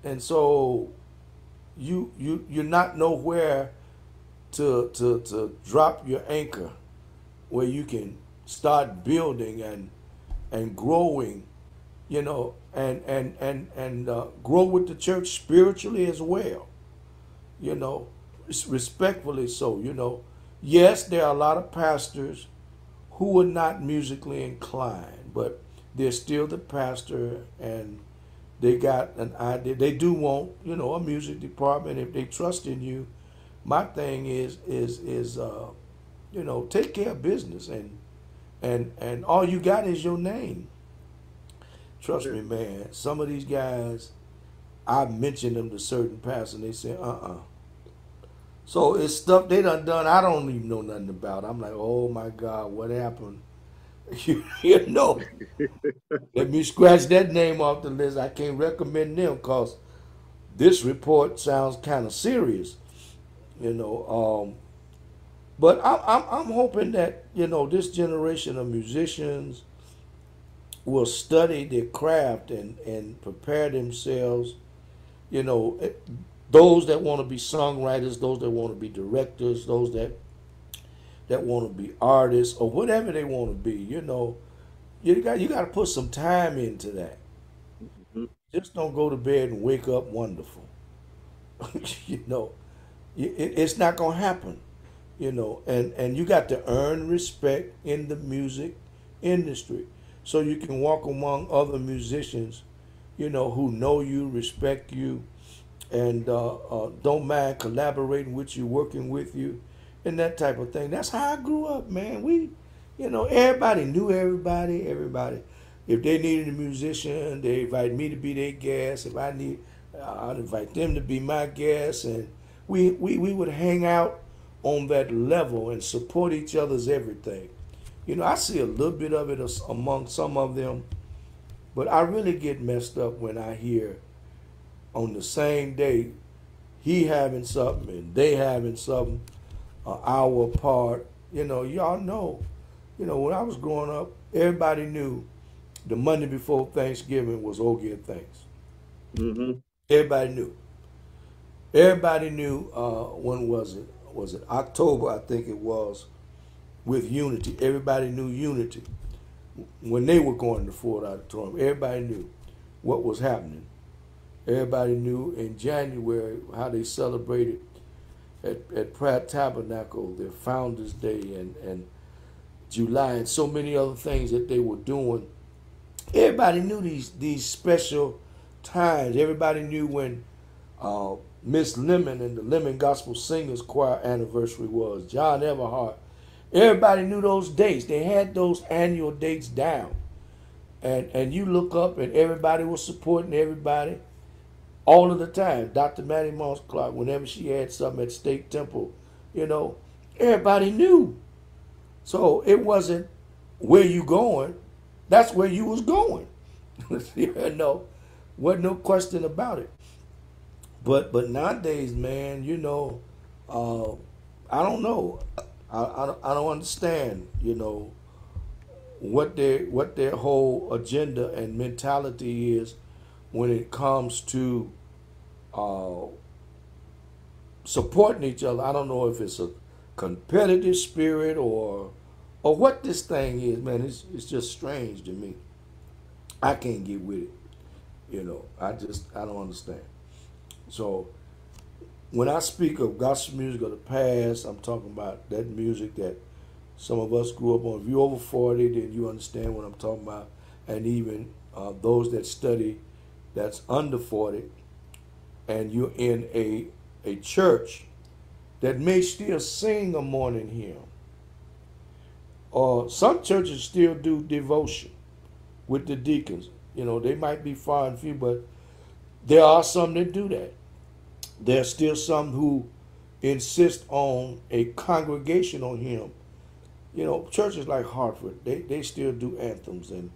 And so you you you not know where to to to drop your anchor where you can start building and and growing you know and and and and uh, grow with the church spiritually as well you know respectfully so you know yes there are a lot of pastors who are not musically inclined but they're still the pastor and they got an idea. They do want, you know, a music department if they trust in you. My thing is is is uh, you know, take care of business and and and all you got is your name. Trust me, man. Some of these guys, I mentioned them to certain pastors, and they say, uh-uh. So it's stuff they done done I don't even know nothing about. I'm like, oh my God, what happened? You, you know, let me scratch that name off the list. I can't recommend them because this report sounds kind of serious. You know, um, but I'm, I'm I'm hoping that you know this generation of musicians will study their craft and and prepare themselves. You know, eh, those that want to be songwriters, those that want to be directors, those that that want to be artists or whatever they want to be. You know, you got you got to put some time into that. Mm-hmm. Just don't go to bed and wake up wonderful. you know, it, it's not gonna happen. You know, and and you got to earn respect in the music industry so you can walk among other musicians, you know, who know you, respect you, and uh, uh, don't mind collaborating with you, working with you and that type of thing. That's how I grew up, man. We, you know, everybody knew everybody. Everybody, if they needed a musician, they invite me to be their guest. If I need, I'd invite them to be my guest, and we we we would hang out on that level and support each other's everything. You know, I see a little bit of it among some of them, but I really get messed up when I hear on the same day he having something and they having something an hour apart. You know, y'all know. You know, when I was growing up, everybody knew the Monday before Thanksgiving was Ogie and Thanks. Mm-hmm. Everybody knew. Everybody knew. Uh, when was it? Was it October? I think it was. With Unity, everybody knew Unity. When they were going to Ford Auditorium, everybody knew what was happening. Everybody knew in January how they celebrated at, at Pratt Tabernacle, their Founders Day, and, and July, and so many other things that they were doing. Everybody knew these these special times. Everybody knew when uh, Miss Lemon and the Lemon Gospel Singers Choir anniversary was. John Everhart. Everybody knew those dates. They had those annual dates down. And and you look up and everybody was supporting everybody all of the time. Dr. Mattie Moss Clark, whenever she had something at State Temple, you know, everybody knew. So it wasn't where you going, that's where you was going. you know, wasn't no question about it. But but nowadays, man, you know, uh, I don't know. I, I, don't, I don't understand, you know, what their what their whole agenda and mentality is when it comes to uh, supporting each other. I don't know if it's a competitive spirit or or what this thing is, man. It's it's just strange to me. I can't get with it. You know, I just I don't understand. So when I speak of gospel music of the past, I'm talking about that music that some of us grew up on. If you're over 40, then you understand what I'm talking about. And even uh, those that study that's under 40, and you're in a, a church that may still sing a morning hymn, or some churches still do devotion with the deacons. You know, they might be far and few, but there are some that do that. There are still some who insist on a congregational hymn. You know, churches like Hartford, they, they still do anthems, and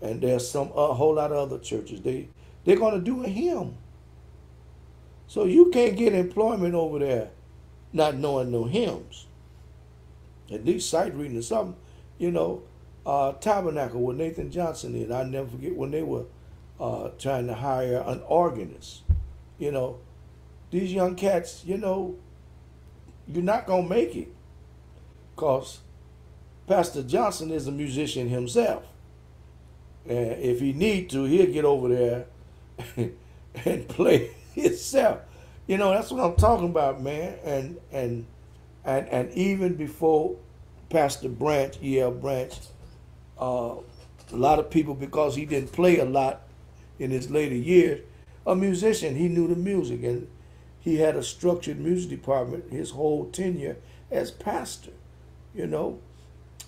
and there's some a whole lot of other churches. They they're gonna do a hymn. So you can't get employment over there not knowing no hymns. At least sight reading or something. You know, uh, Tabernacle with Nathan Johnson in. I never forget when they were uh, trying to hire an organist. You know, these young cats, you know, you're not going to make it. Because Pastor Johnson is a musician himself. And if he need to, he'll get over there and play himself. You know, that's what I'm talking about, man. And and and and even before Pastor Branch, E.L. Branch, uh, a lot of people because he didn't play a lot in his later years, a musician, he knew the music and he had a structured music department his whole tenure as pastor, you know.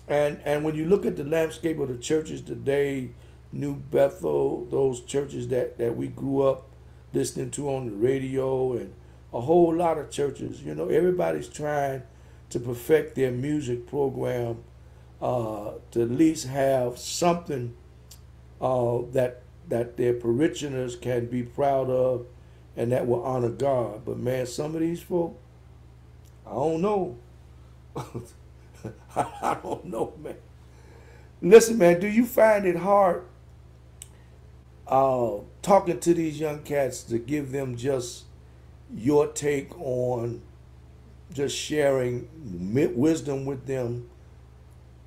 And and when you look at the landscape of the churches today, New Bethel, those churches that, that we grew up listening to on the radio and a whole lot of churches. You know, everybody's trying to perfect their music program uh, to at least have something uh, that that their parishioners can be proud of and that will honor God. But man, some of these folk, I don't know. I don't know, man. Listen, man, do you find it hard uh, talking to these young cats to give them just your take on just sharing wisdom with them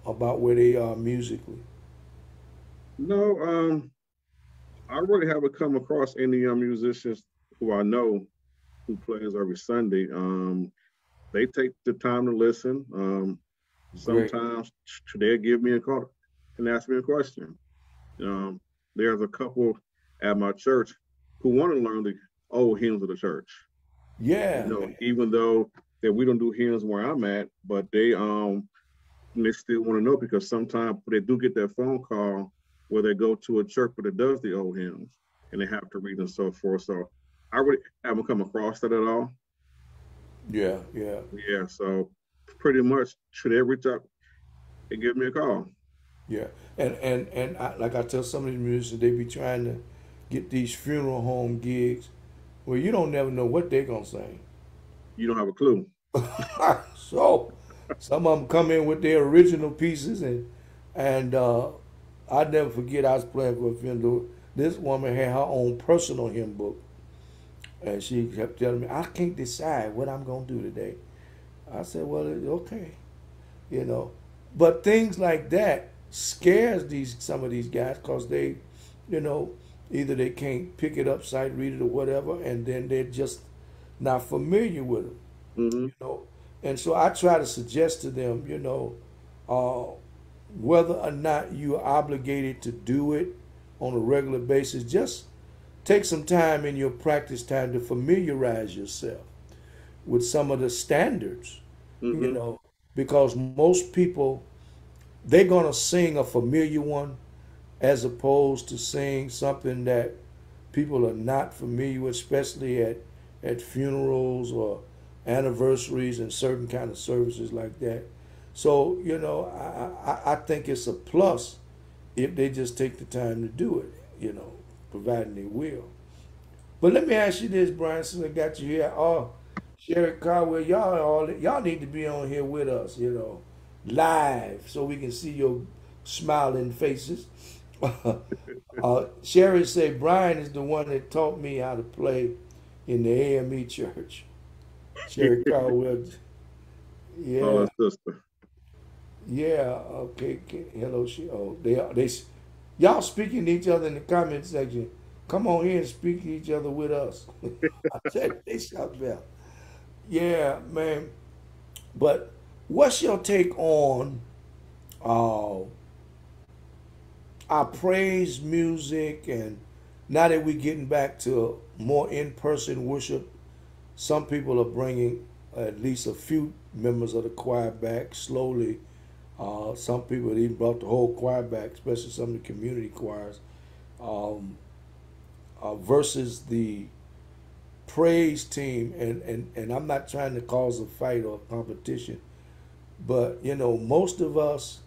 about where they are musically? No, um, I really haven't come across any young musicians who I know who plays every Sunday. Um, they take the time to listen. Um, sometimes they'll give me a call and ask me a question. Um, there's a couple at my church who want to learn the old hymns of the church. Yeah. You know, even though that we don't do hymns where I'm at, but they um they still want to know because sometimes they do get that phone call where they go to a church that does the old hymns and they have to read and so forth. So I really haven't come across that at all. Yeah, yeah. Yeah, so pretty much should they reach out and give me a call. Yeah, and and and I, like I tell some of these musicians, they be trying to get these funeral home gigs where you don't never know what they're gonna sing. You don't have a clue. so some of them come in with their original pieces and and uh, I never forget I was playing for a funeral. This woman had her own personal hymn book. And she kept telling me, I can't decide what I'm going to do today. I said, well, okay. You know, but things like that scares these some of these guys because they, you know, either they can't pick it up, sight read it or whatever, and then they're just not familiar with them, Mm-hmm. You know, and so I try to suggest to them, you know, uh, whether or not you are obligated to do it on a regular basis, just take some time in your practice time to familiarize yourself with some of the standards, mm-hmm. you know, because most people, they're going to sing a familiar one as opposed to sing something that people are not familiar with, especially at, at funerals or anniversaries and certain kind of services like that. So, you know, I, I, I think it's a plus if they just take the time to do it, you know, providing they will. But let me ask you this, Brian, since I got you here. Oh, Sherry Caldwell, y'all all y'all need to be on here with us, you know, live so we can see your smiling faces. uh, Sherry say Brian is the one that taught me how to play in the AME church. Sherry Caldwell. Yeah. Oh, sister. Yeah. Okay. Hello. She. Oh, they. They. Y'all speaking to each other in the comment section. Come on here and speak to each other with us. They shot bell. Yeah, man. But what's your take on uh, our praise music and now that we're getting back to more in-person worship, some people are bringing at least a few members of the choir back slowly uh, some people even brought the whole choir back, especially some of the community choirs, um, uh, versus the praise team. And, and, and I'm not trying to cause a fight or a competition, but you know, most of us,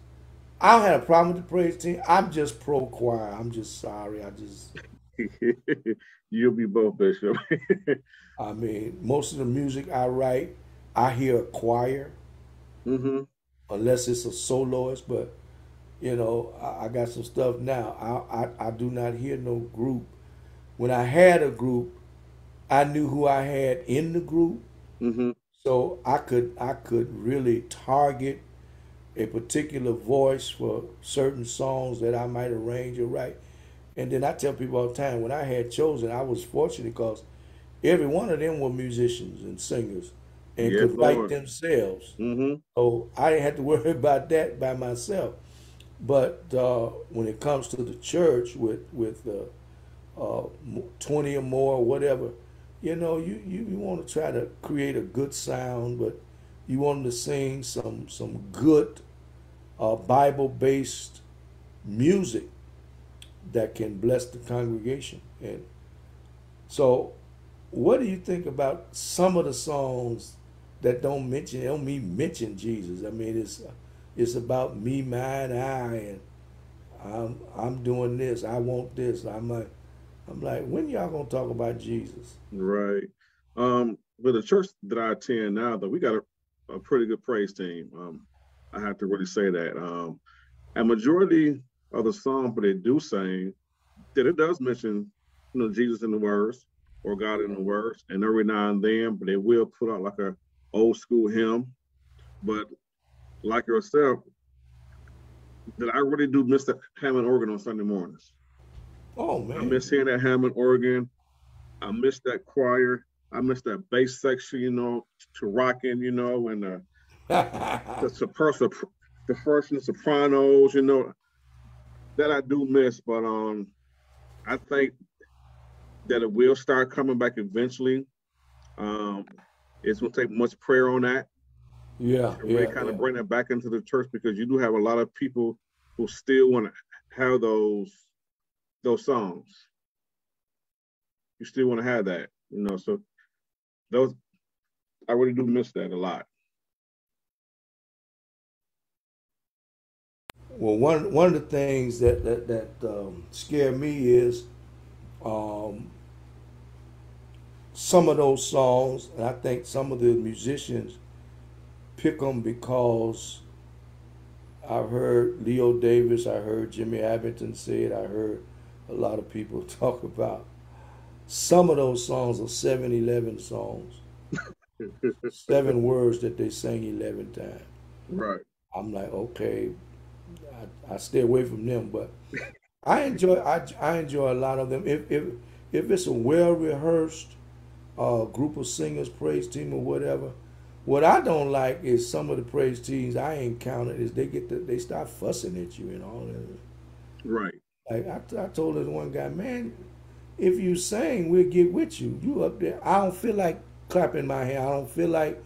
I don't have a problem with the praise team. I'm just pro choir. I'm just sorry. I just. You'll be both, Bishop. I mean, most of the music I write, I hear a choir. Mm-hmm unless it's a soloist. But you know, I, I got some stuff now. I, I I do not hear no group. When I had a group, I knew who I had in the group, mm-hmm. so I could I could really target a particular voice for certain songs that I might arrange or write. And then I tell people all the time when I had chosen, I was fortunate because every one of them were musicians and singers and yes, could Lord. write themselves. Mm-hmm. So I didn't have to worry about that by myself. But uh, when it comes to the church with with uh, uh, twenty or more, whatever, you know, you, you, you want to try to create a good sound, but you want them to sing some some good uh, Bible based music that can bless the congregation. And so what do you think about some of the songs that don't mention don't mean mention Jesus? I mean, it's it's about me, mine, I, and I'm I'm doing this. I want this. I'm like, I'm like, when y'all gonna talk about Jesus? Right. Um, with the church that I attend now, though, we got a, a pretty good praise team. Um, I have to really say that. Um, a majority of the songs that they do sing, that it does mention, you know, Jesus in the words or God in the words, and every now and then, but they will put out like a old school hymn. But like yourself, that I really do miss the Hammond organ on Sunday mornings. Oh man, I miss hearing that Hammond organ. I miss that choir. I miss that bass section, you know, to rocking, you know, and uh, the the, the first and sopranos, you know, that I do miss. But um, I think that it will start coming back eventually. Um, it's gonna take much prayer on that. Yeah, to really yeah, kind yeah. of bring that back into the church because you do have a lot of people who still want to have those those songs. You still want to have that, you know. So those, I really do miss that a lot. Well, one one of the things that that that um, scare me is um, some of those songs, and I think some of the musicians pick them because I've heard Leo Davis, I heard Jimmy Abington say it, I heard a lot of people talk about some of those songs are 7 11 songs. Seven words that they sing 11 times. Right. I'm like, okay, I, I stay away from them, but I enjoy I, I enjoy a lot of them. If if if it's a well rehearsed uh, group of singers, praise team or whatever, what I don't like is some of the praise teams I encountered is they get the, they start fussing at you and all that. Right. Like I, I told this one guy, man, if you sing, we'll get with you. You up there. I don't feel like clapping my hand. I don't feel like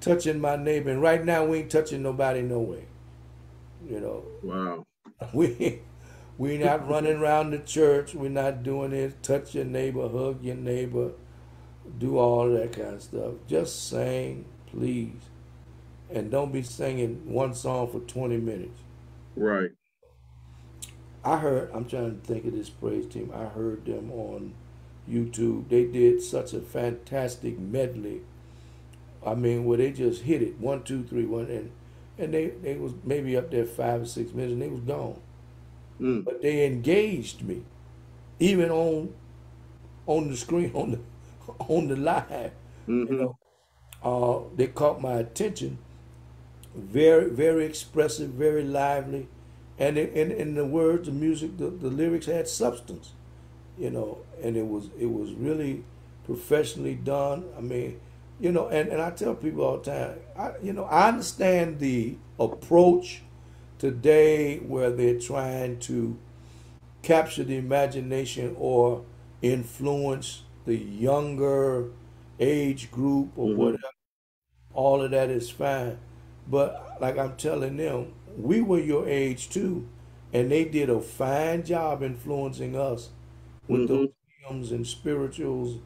touching my neighbor. And right now we ain't touching nobody no way. You know. Wow. We we're not running around the church. We're not doing it. Touch your neighbor, hug your neighbor, do all that kind of stuff. Just sing please. And don't be singing one song for 20 minutes. Right. I heard, I'm trying to think of this praise team. I heard them on YouTube. They did such a fantastic medley. I mean, where they just hit it one, two, three, one, and and they they was maybe up there five or six minutes, and they was gone. Mm. But they engaged me, even on on the screen on the on the live. Mm-hmm. You know, uh, they caught my attention. Very, very expressive, very lively, and in, in the words, the music, the, the lyrics had substance, you know, and it was it was really professionally done. I mean, you know, and, and I tell people all the time, I, you know, I understand the approach today where they're trying to capture the imagination or influence the younger age group or mm-hmm. whatever all of that is fine. But like I'm telling them, we were your age too, and they did a fine job influencing us with mm-hmm. those hymns and spirituals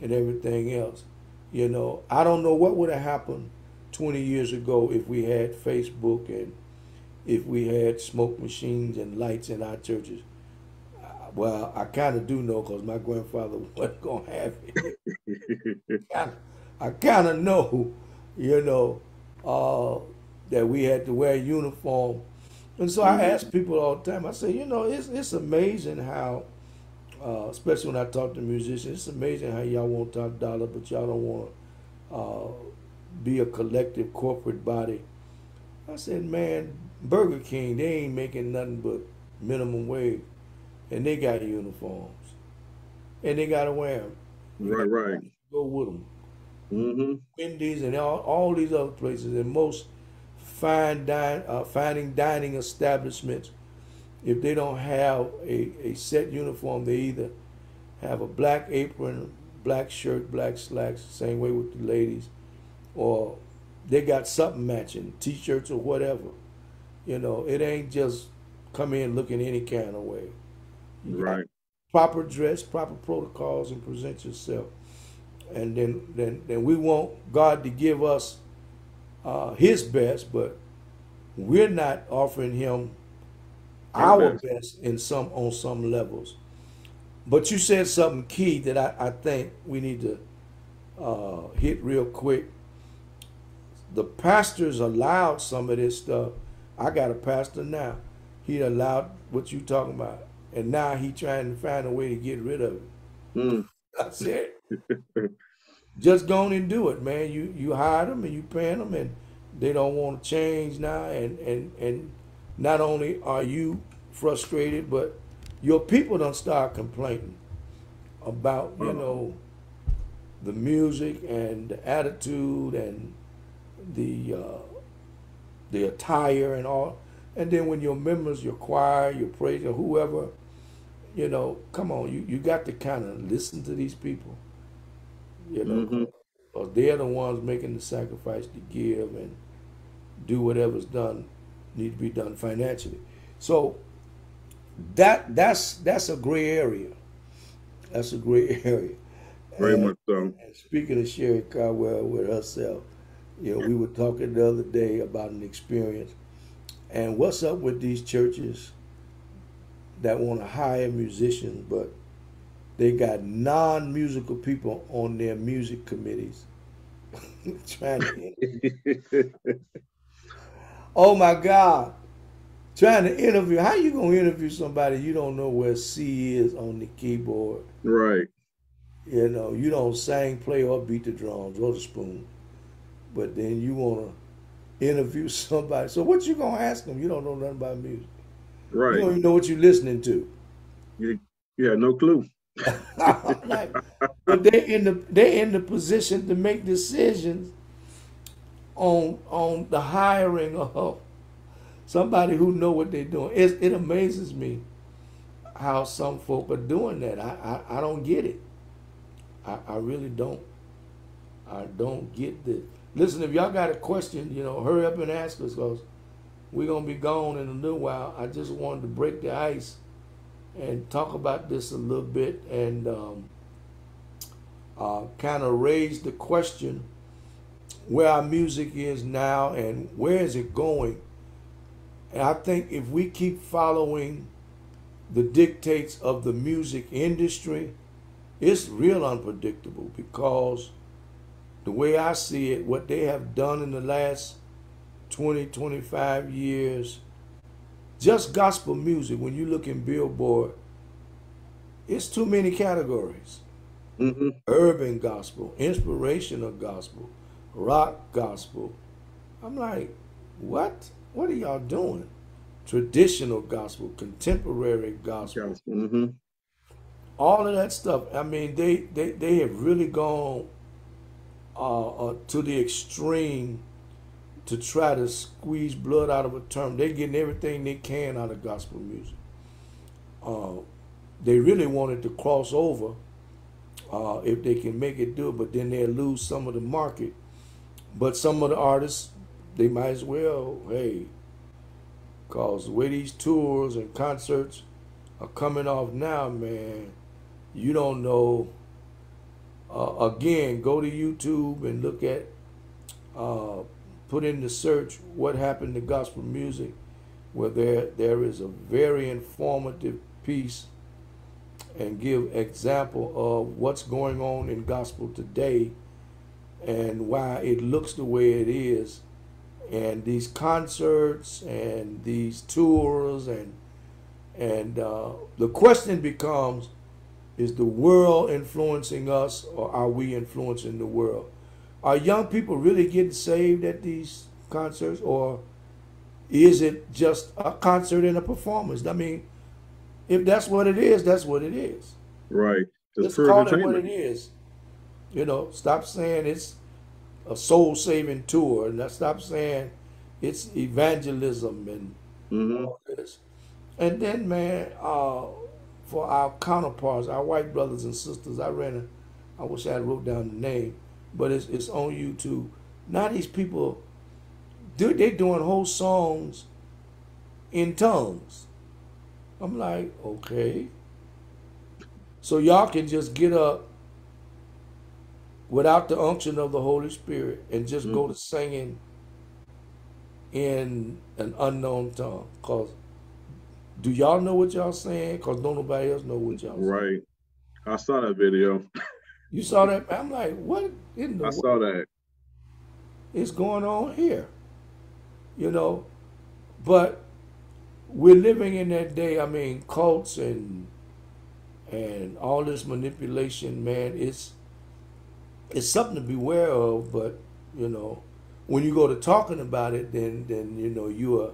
and everything else. You know, I don't know what would have happened 20 years ago if we had Facebook and if we had smoke machines and lights in our churches. Well, I kind of do know because my grandfather wasn't going to have it. I kind of know you know, uh, that we had to wear a uniform. And so I ask people all the time, I say, you know, it's, it's amazing how, uh, especially when I talk to musicians, it's amazing how y'all want top dollar, but y'all don't want to uh, be a collective corporate body. I said, man, Burger King, they ain't making nothing but minimum wage, and they got uniforms, and they got to wear them. Right, right. Go with them mm-hmm. Wendy's, and all, all these other places, and most fine dine, uh, finding dining establishments, if they don't have a, a set uniform, they either have a black apron, black shirt, black slacks, same way with the ladies, or they got something matching, t-shirts or whatever. You know, it ain't just come in looking any kind of way. Right. Proper dress, proper protocols, and present yourself. and then then then we want God to give us uh, His best, but we're not offering Him our best. best in some on some levels. But you said something key that I, I think we need to uh, hit real quick. The pastors allowed some of this stuff. I got a pastor now. He allowed what you talking about, and now he trying to find a way to get rid of it. Mm. I said, just go on and do it, man. You you hire them and you pay them, and they don't want to change now. And and and not only are you frustrated, but your people don't start complaining about you know the music and the attitude and the uh, the attire and all. And then when your members, your choir, your praise, or whoever, you know, come on, you, you got to kind of listen to these people, you know, hmm or they're the ones making the sacrifice to give and do whatever's done need to be done financially. So that that's that's a gray area. That's a gray area. Very And, much so. and speaking of Sherry Caldwell with herself, you know, we were talking the other day about an experience. And what's up with these churches that want to hire musicians, but they got non-musical people on their music committees trying to Oh my God. Trying to interview. How you gonna interview somebody you don't know where C is on the keyboard? right. You know, you don't sing, play, or beat the drums or the spoon. But then you wanna interview somebody. So what you gonna ask them? You don't know nothing about music. You don't Right. even know what you're listening to. You, had no clue. like, but they're in the they're in the position to make decisions on on the hiring of somebody who know what they're doing. It, it amazes me how some folk are doing that. I, I, I don't get it. I, I really don't. I don't get the. Listen, if y'all got a question, you know, hurry up and ask us because we're gonna be gone in a little while. I just wanted to break the ice and talk about this a little bit and um, uh, kind of raise the question where our music is now and where is it going. And I think if we keep following the dictates of the music industry, it's real unpredictable because the way I see it, what they have done in the last 20, 25 years, just gospel music, when you look in Billboard, it's too many categories hmm urban gospel, inspirational gospel, rock gospel. I'm like, what? What are y'all doing? Traditional gospel, contemporary gospel, hmm all of that stuff. I mean, they they, they have really gone uh, uh, to the extreme to try to squeeze blood out of a term. They're getting everything they can out of gospel music. Uh, they really wanted to cross over uh, if they can make it do it, but then they'll lose some of the market. But some of the artists, they might as well, hey, cause the way these tours and concerts are coming off now, man, you don't know. Uh, again, go to YouTube and look at, uh, put in the search what happened to gospel music, where there there is a very informative piece and give example of what's going on in gospel today and why it looks the way it is. And these concerts and these tours and and uh, the question becomes is the world influencing us or are we influencing the world are young people really getting saved at these concerts or is it just a concert and a performance i mean if that's what it is that's what it is Right. Just call it what it is. You know, stop saying it's a soul saving tour, and stop saying it's evangelism and hmm all this. And then, man, uh, for our counterparts, our white brothers and sisters, I ran a, I wish I had wrote down the name, but it's it's on YouTube. Now these people, dude, they doing whole songs in tongues. I'm like, okay. So y'all can just get up without the unction of the Holy Spirit and just Mm. go to singing in an unknown tongue. Cause do y'all know what y'all saying? Cause don't nobody else know what y'all saying. Right. I saw that video. You saw that? I'm like, what in the I saw that. is going on here? You know, but we're living in that day. I mean, cults and and all this manipulation, man. It's it's something to beware of. But you know, when you go to talking about it, then then you know you are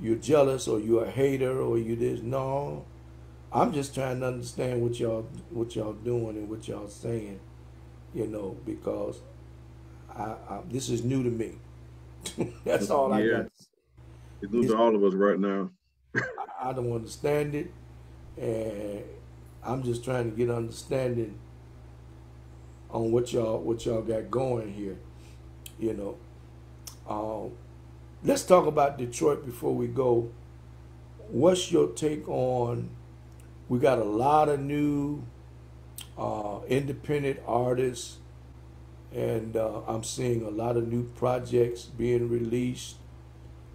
you're jealous or you're a hater or you this. No, I'm just trying to understand what y'all what y'all doing and what y'all saying. You know, because I, I this is new to me. That's all I got. It's new to all of us right now. I, I don't understand it, and I'm just trying to get understanding on what y'all what y'all got going here. You know, um, let's talk about Detroit before we go. What's your take on? We got a lot of new uh, independent artists, and uh, I'm seeing a lot of new projects being released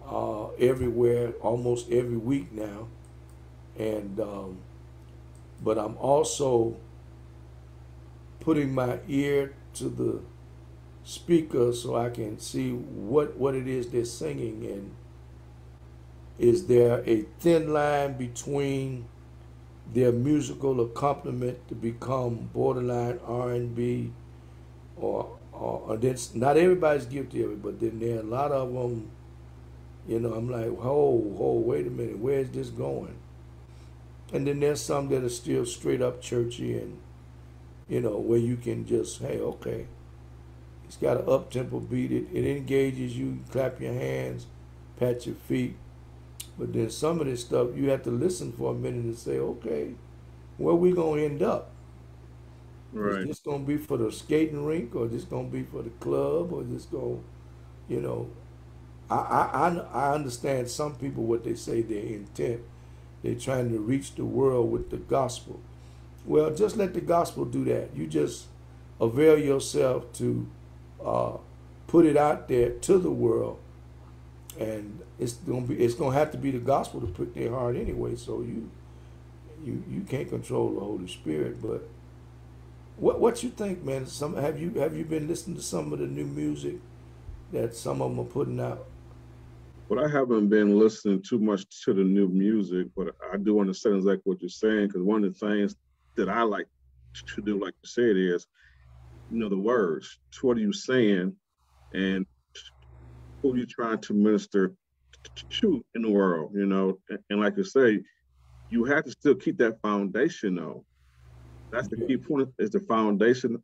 uh, everywhere, almost every week now. And um, but I'm also putting my ear to the speaker so I can see what what it is they're singing and is there a thin line between their musical accompaniment to become borderline R&B or or, or that's not everybody's guilty of it but then there are a lot of them you know I'm like whoa whoa wait a minute where is this going? And then there's some that are still straight up churchy and you know where you can just hey okay it's got an up tempo beat it it engages you clap your hands pat your feet but then some of this stuff you have to listen for a minute and say okay where we gonna end up Right. is this gonna be for the skating rink or is this gonna be for the club or is this gonna you know I, I, I I understand some people what they say their intent. They're trying to reach the world with the gospel. Well, just let the gospel do that. You just avail yourself to uh, put it out there to the world, and it's gonna be it's gonna have to be the gospel to put their heart anyway. So you you you can't control the Holy Spirit, but what what you think, man? Some have you have you been listening to some of the new music that some of them are putting out? But I haven't been listening too much to the new music, but I do understand exactly what you're saying because one of the things that I like to do, like you said, is you know the words. What are you saying, and who are you trying to minister to in the world? You know, and, and like you say, you have to still keep that foundation though. That's the key point. Is the foundation.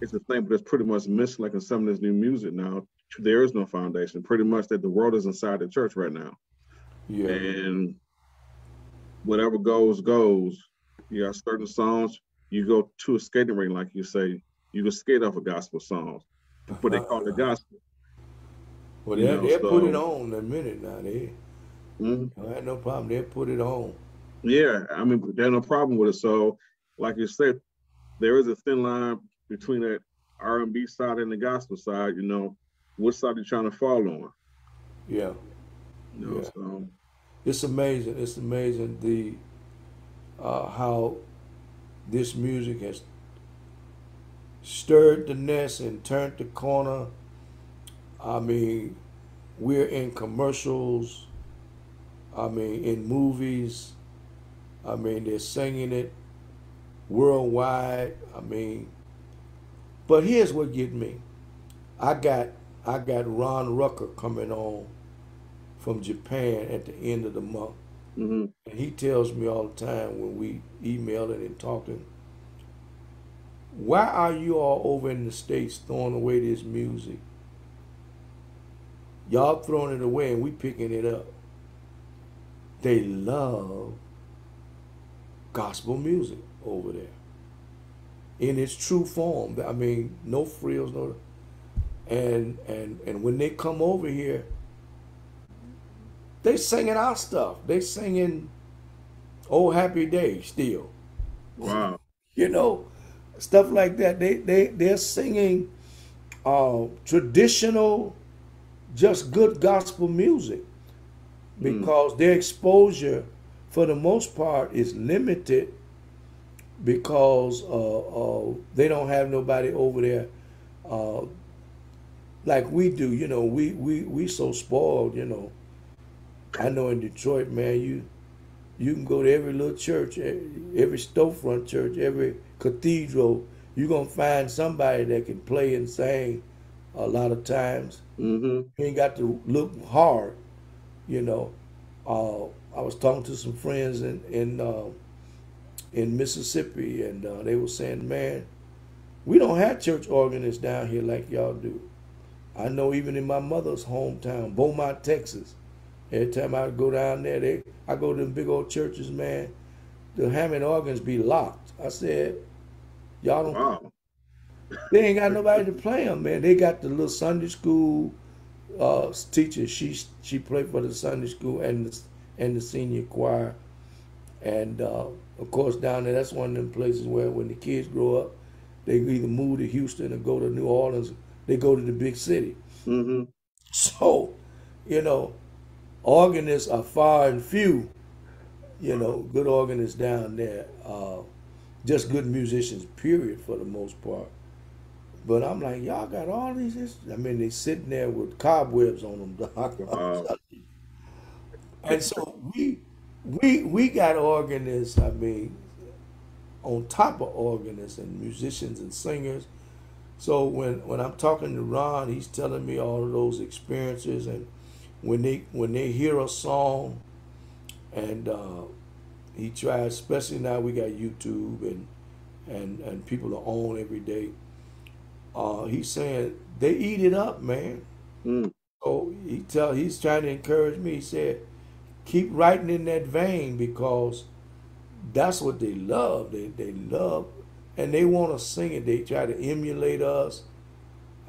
It's the thing, but it's pretty much missing, like in some of this new music now. There is no foundation. Pretty much that the world is inside the church right now Yeah, and whatever goes goes. You got certain songs. You go to a skating rink, like you say, you can skate off of gospel songs, but they call it gospel. Well, you they know, they put it on in a minute now. They Mhm. I had no problem. They put it on. Yeah, I mean, they there's no problem with it. So, like you said, there is a thin line between that R&B side and the gospel side. You know, what side are you trying to fall on? Yeah, You know, Yeah. so it's amazing. It's amazing the uh, how this music has stirred the nest and turned the corner. I mean, we're in commercials. I mean, in movies. I mean, they're singing it worldwide. I mean, but here's what get me. I got I got Ron Rucker coming on from Japan at the end of the month. mhm. And he tells me all the time when we emailing and talking, why are you all over in the States throwing away this music? Y'all throwing it away and we picking it up. They love gospel music over there. In its true form. I mean, no frills, no and and and when they come over here, they singing our stuff. They singing "Oh Happy Day" still. wow, You know, stuff like that. They they they're singing uh, traditional, just good gospel music because mm. their exposure, for the most part, is limited because uh, uh, they don't have nobody over there uh, like we do. You know, we we we so spoiled. You know, I know in Detroit, man, you you can go to every little church, every storefront church, every cathedral. You're gonna find somebody that can play and sing. A lot of times, mm-hmm. you ain't got to look hard. You know, uh, I was talking to some friends in in uh, in Mississippi, and uh, they were saying, "Man, we don't have church organists down here like y'all do." I know even in my mother's hometown, Beaumont, Texas, every time I go down there, they I go to them big old churches, man. The Hammond organs be locked. I said, "Y'all don't." Wow. They ain't got nobody to play them, man. They got the little Sunday school uh, teacher. She she played for the Sunday school and the, and the senior choir, and uh, of course down there that's one of them places where when the kids grow up, they either move to Houston or go to New Orleans. They go to the big city. Mm-hmm. So, you know, organists are far and few. You know, good organists down there. Uh, just good musicians, period, for the most part. But I'm like, y'all got all these. I mean, they sitting there with cobwebs on them. Wow. And so we we we got organists. I mean, on top of organists and musicians and singers. So when when I'm talking to Ron, he's telling me all of those experiences, and when they when they hear a song, and uh, he tries, especially now we got YouTube and and and people are on every day uh, he's saying they eat it up, man. Mm. So he tell he's trying to encourage me. He said, keep writing in that vein because that's what they love. They they love and they want to sing it. They try to emulate us,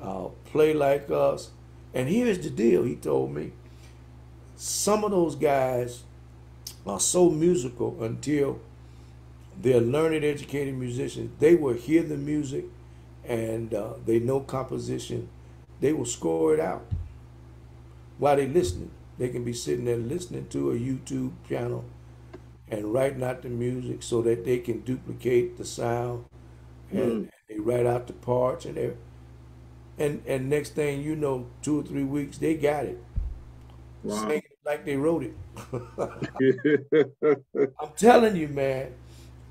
uh, play like us. And here's the deal. He told me some of those guys are so musical until they're learned, educated musicians. They will hear the music and uh, they know composition, they will score it out while they're listening. They can be sitting there listening to a YouTube channel and writing out the music so that they can duplicate the sound and mm. they write out the parts and they and and next thing you know, two or three weeks they got it. Wow. Singing like they wrote it. I'm telling you, man.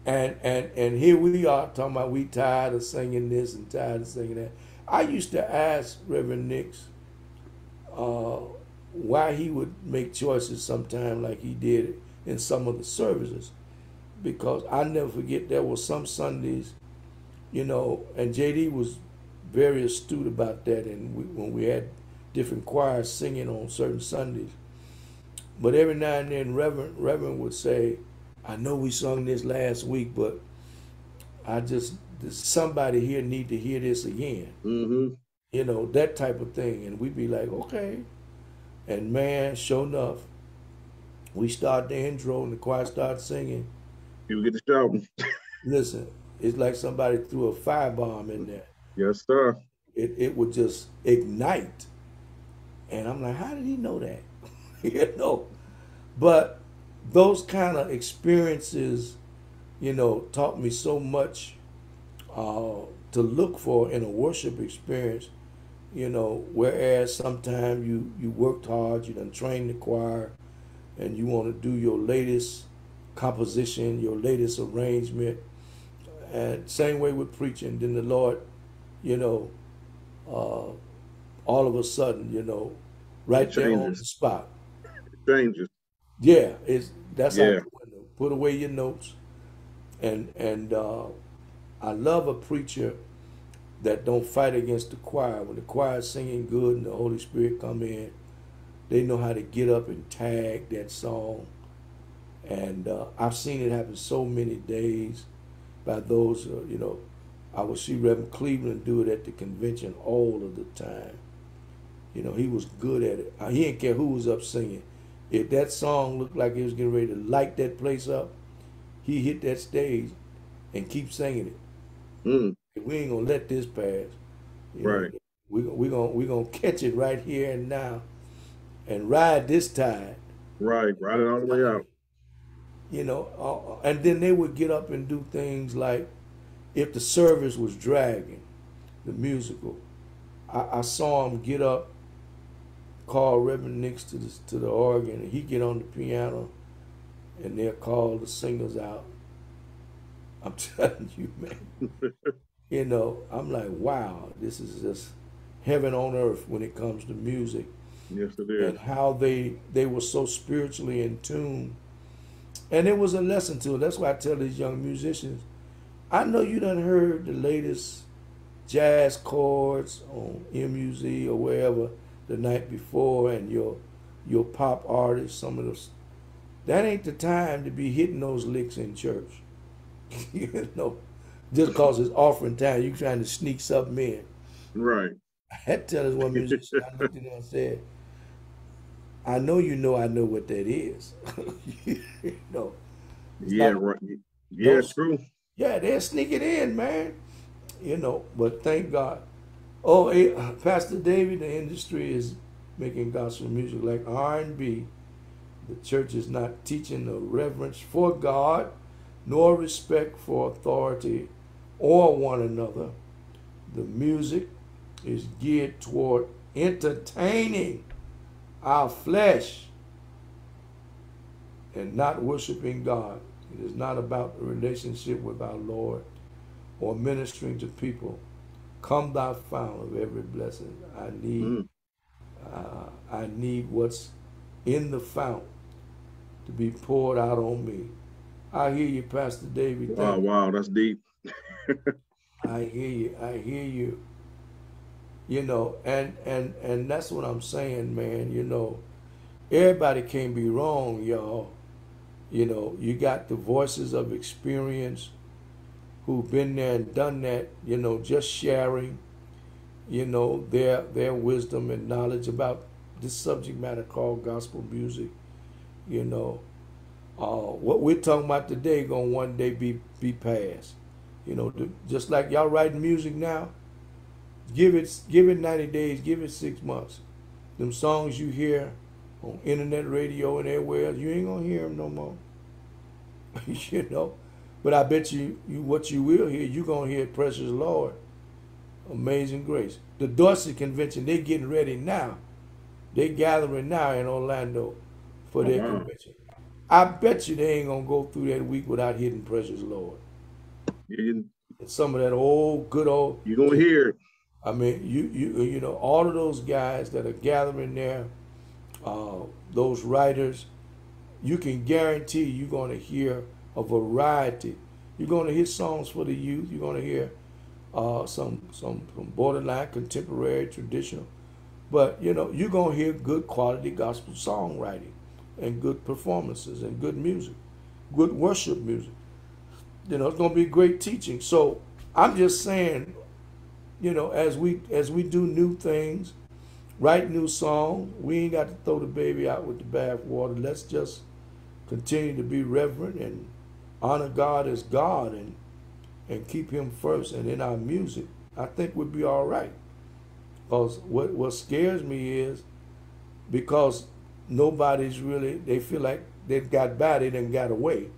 And and and here we are talking about we tired of singing this and tired of singing that. I used to ask Reverend Nix uh, why he would make choices sometime like he did in some of the services, because I never forget there were some Sundays, you know, and JD was very astute about that, and we, when we had different choirs singing on certain Sundays. But every now and then, Reverend Reverend would say, I know we sung this last week, but I just somebody here need to hear this again. Mm-hmm. You know that type of thing, and we'd be like, okay. And man, sure enough, we start the intro and the choir starts singing. You get the shouting. Listen, it's like somebody threw a firebomb in there. Yes, sir. It it would just ignite, and I'm like, how did he know that? you know, but those kind of experiences, you know, taught me so much uh, to look for in a worship experience. You know, whereas sometimes you you worked hard, you done trained the choir, and you want to do your latest composition, your latest arrangement, and same way with preaching. Then the Lord, you know, uh, all of a sudden, you know, right there on the spot. Changes. Yeah, it's that's Yeah. out the window. Put away your notes, and and uh, I love a preacher that don't fight against the choir. When the choir is singing good and the Holy Spirit come in, they know how to get up and tag that song. And uh, I've seen it happen so many days by those, uh, you know, I would see Reverend Cleveland do it at the convention all of the time. You know, he was good at it. He didn't care who was up singing. If that song looked like it was getting ready to light that place up, he hit that stage and keep singing it. Mm. We ain't gonna let this pass. You know, Right. we we gonna we gonna catch it right here and now, and ride this tide. Right. Ride it all the way out. You know, uh, and then they would get up and do things like, if the service was dragging, the musical, I, I saw him get up, call Reverend Nix to the to the organ, and he get on the piano, and they'll call the singers out. I'm telling you, man. you know, I'm like, wow, this is just heaven on earth when it comes to music Yes, it and how they they were so spiritually in tune. And it was a lesson to it. That's why I tell these young musicians, I know you done heard the latest jazz chords on MUZ or wherever the night before and your your pop artists, some of those that ain't the time to be hitting those licks in church. you know. Just cause it's offering time, you trying to sneak something in. Right. I had to tell this one musician, I looked at him and said, I know you know I know what that is. you know. Yeah. Right. Yeah. Those- True. yeah, they'll sneak it in, man. You know, but thank God. Oh, Pastor David, the industry is making gospel music like R&B. The church is not teaching the reverence for God, nor respect for authority or one another. The music is geared toward entertaining our flesh and not worshiping God. It is not about the relationship with our Lord or ministering to people. Come thou fount of every blessing. I need Mm. uh, I need what's in the fount to be poured out on me. I hear you, Pastor David. Wow. Wow. That's deep. I hear you. I hear you. You know, and and and that's what I'm saying, man. You know, everybody can be wrong, y'all. You know, you got the voices of experience who've been there and done that. You know, just sharing. You know their their wisdom and knowledge about this subject matter called gospel music. You know, uh, what we're talking about today gonna one day be be passed. You know, just like y'all writing music now, give it give it 90 days, give it six months. Them songs you hear on internet radio and everywhere, you ain't gonna hear them no more. you know, but I bet you, you what you will hear, you're gonna hear "Precious Lord," "Amazing Grace." The Dorsey Convention, they're getting ready now. They're gathering now in Orlando for their convention. I bet you they ain't gonna go through that week without hitting "Precious Lord." You, And some of that old, good old You're gonna hear it. I mean, you you you know, all of those guys that are gathering there, uh, those writers, you can guarantee you're going to hear a variety. You're going to hear songs for the youth. You're going to hear uh, some some some borderline contemporary, traditional, but you know, you're going to hear good quality gospel songwriting, and good performances and good music, good worship music. You know, it's going to be great teaching. So I'm just saying you know, as we as we do new things, write new songs, we ain't got to throw the baby out with the bathwater. Let's just continue to be reverent and honor God as God and and keep Him first. And in our music, I think we'll be all right. Because what what scares me is because nobody's really they feel like they got by, they done got away.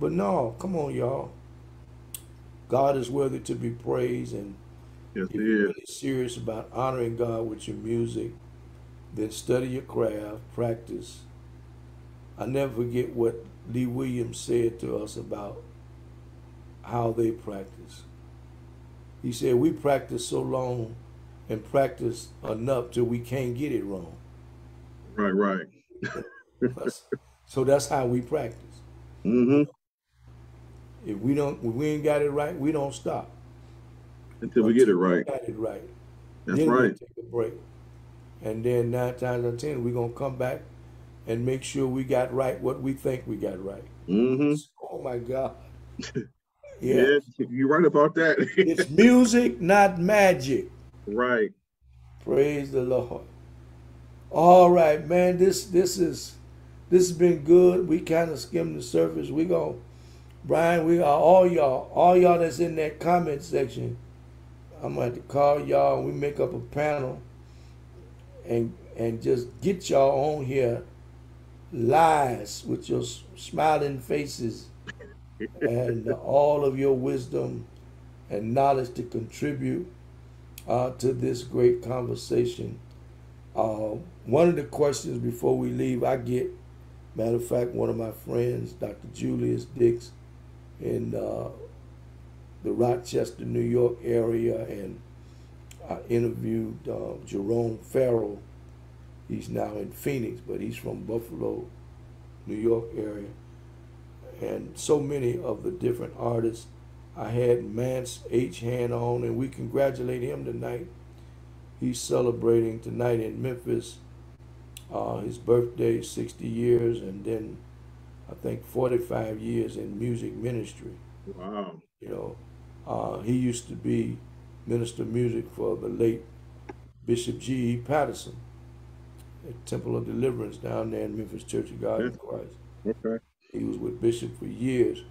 But no, come on, y'all. God is worthy to be praised and Yes, if you're really serious about honoring God with your music, then study your craft, practice. I never forget what Lee Williams said to us about how they practice. He said, We practice so long and practice enough till we can't get it wrong. Right. Right. so that's how we practice. Mm-hmm. If we don't, if we ain't got it right, we don't stop. Until we get it right. Got it right. That's then right. take a break. And then nine times out of ten, we're gonna come back and make sure we got right what we think we got right. Mm-hmm. Oh my God. Yeah. Yeah. You're right about that. It's music, not magic. right. Praise the Lord. All right, man. This this is this has been good. We kind of skimmed the surface. We gonna Brian, we are all y'all, all y'all that's in that comment section. I'm gonna have to call y'all and we make up a panel and and just get y'all on here lies with your smiling faces and all of your wisdom and knowledge to contribute uh, to this great conversation. Uh, one of the questions before we leave, I get, matter of fact, one of my friends, Dr. Julius Dix, in uh, the Rochester, New York area, and I interviewed uh, Jerome Farrell. He's now in Phoenix, but he's from Buffalo, New York area. And so many of the different artists. I had Mance H. Hand on, and we congratulate him tonight. He's celebrating tonight in Memphis uh, his birthday, 60 years, and then I think 45 years in music ministry. Wow. You know, uh, he used to be minister of music for the late Bishop G. E. Patterson at Temple of Deliverance down there in Memphis Church of God in Christ. Okay. He was with Bishop for years.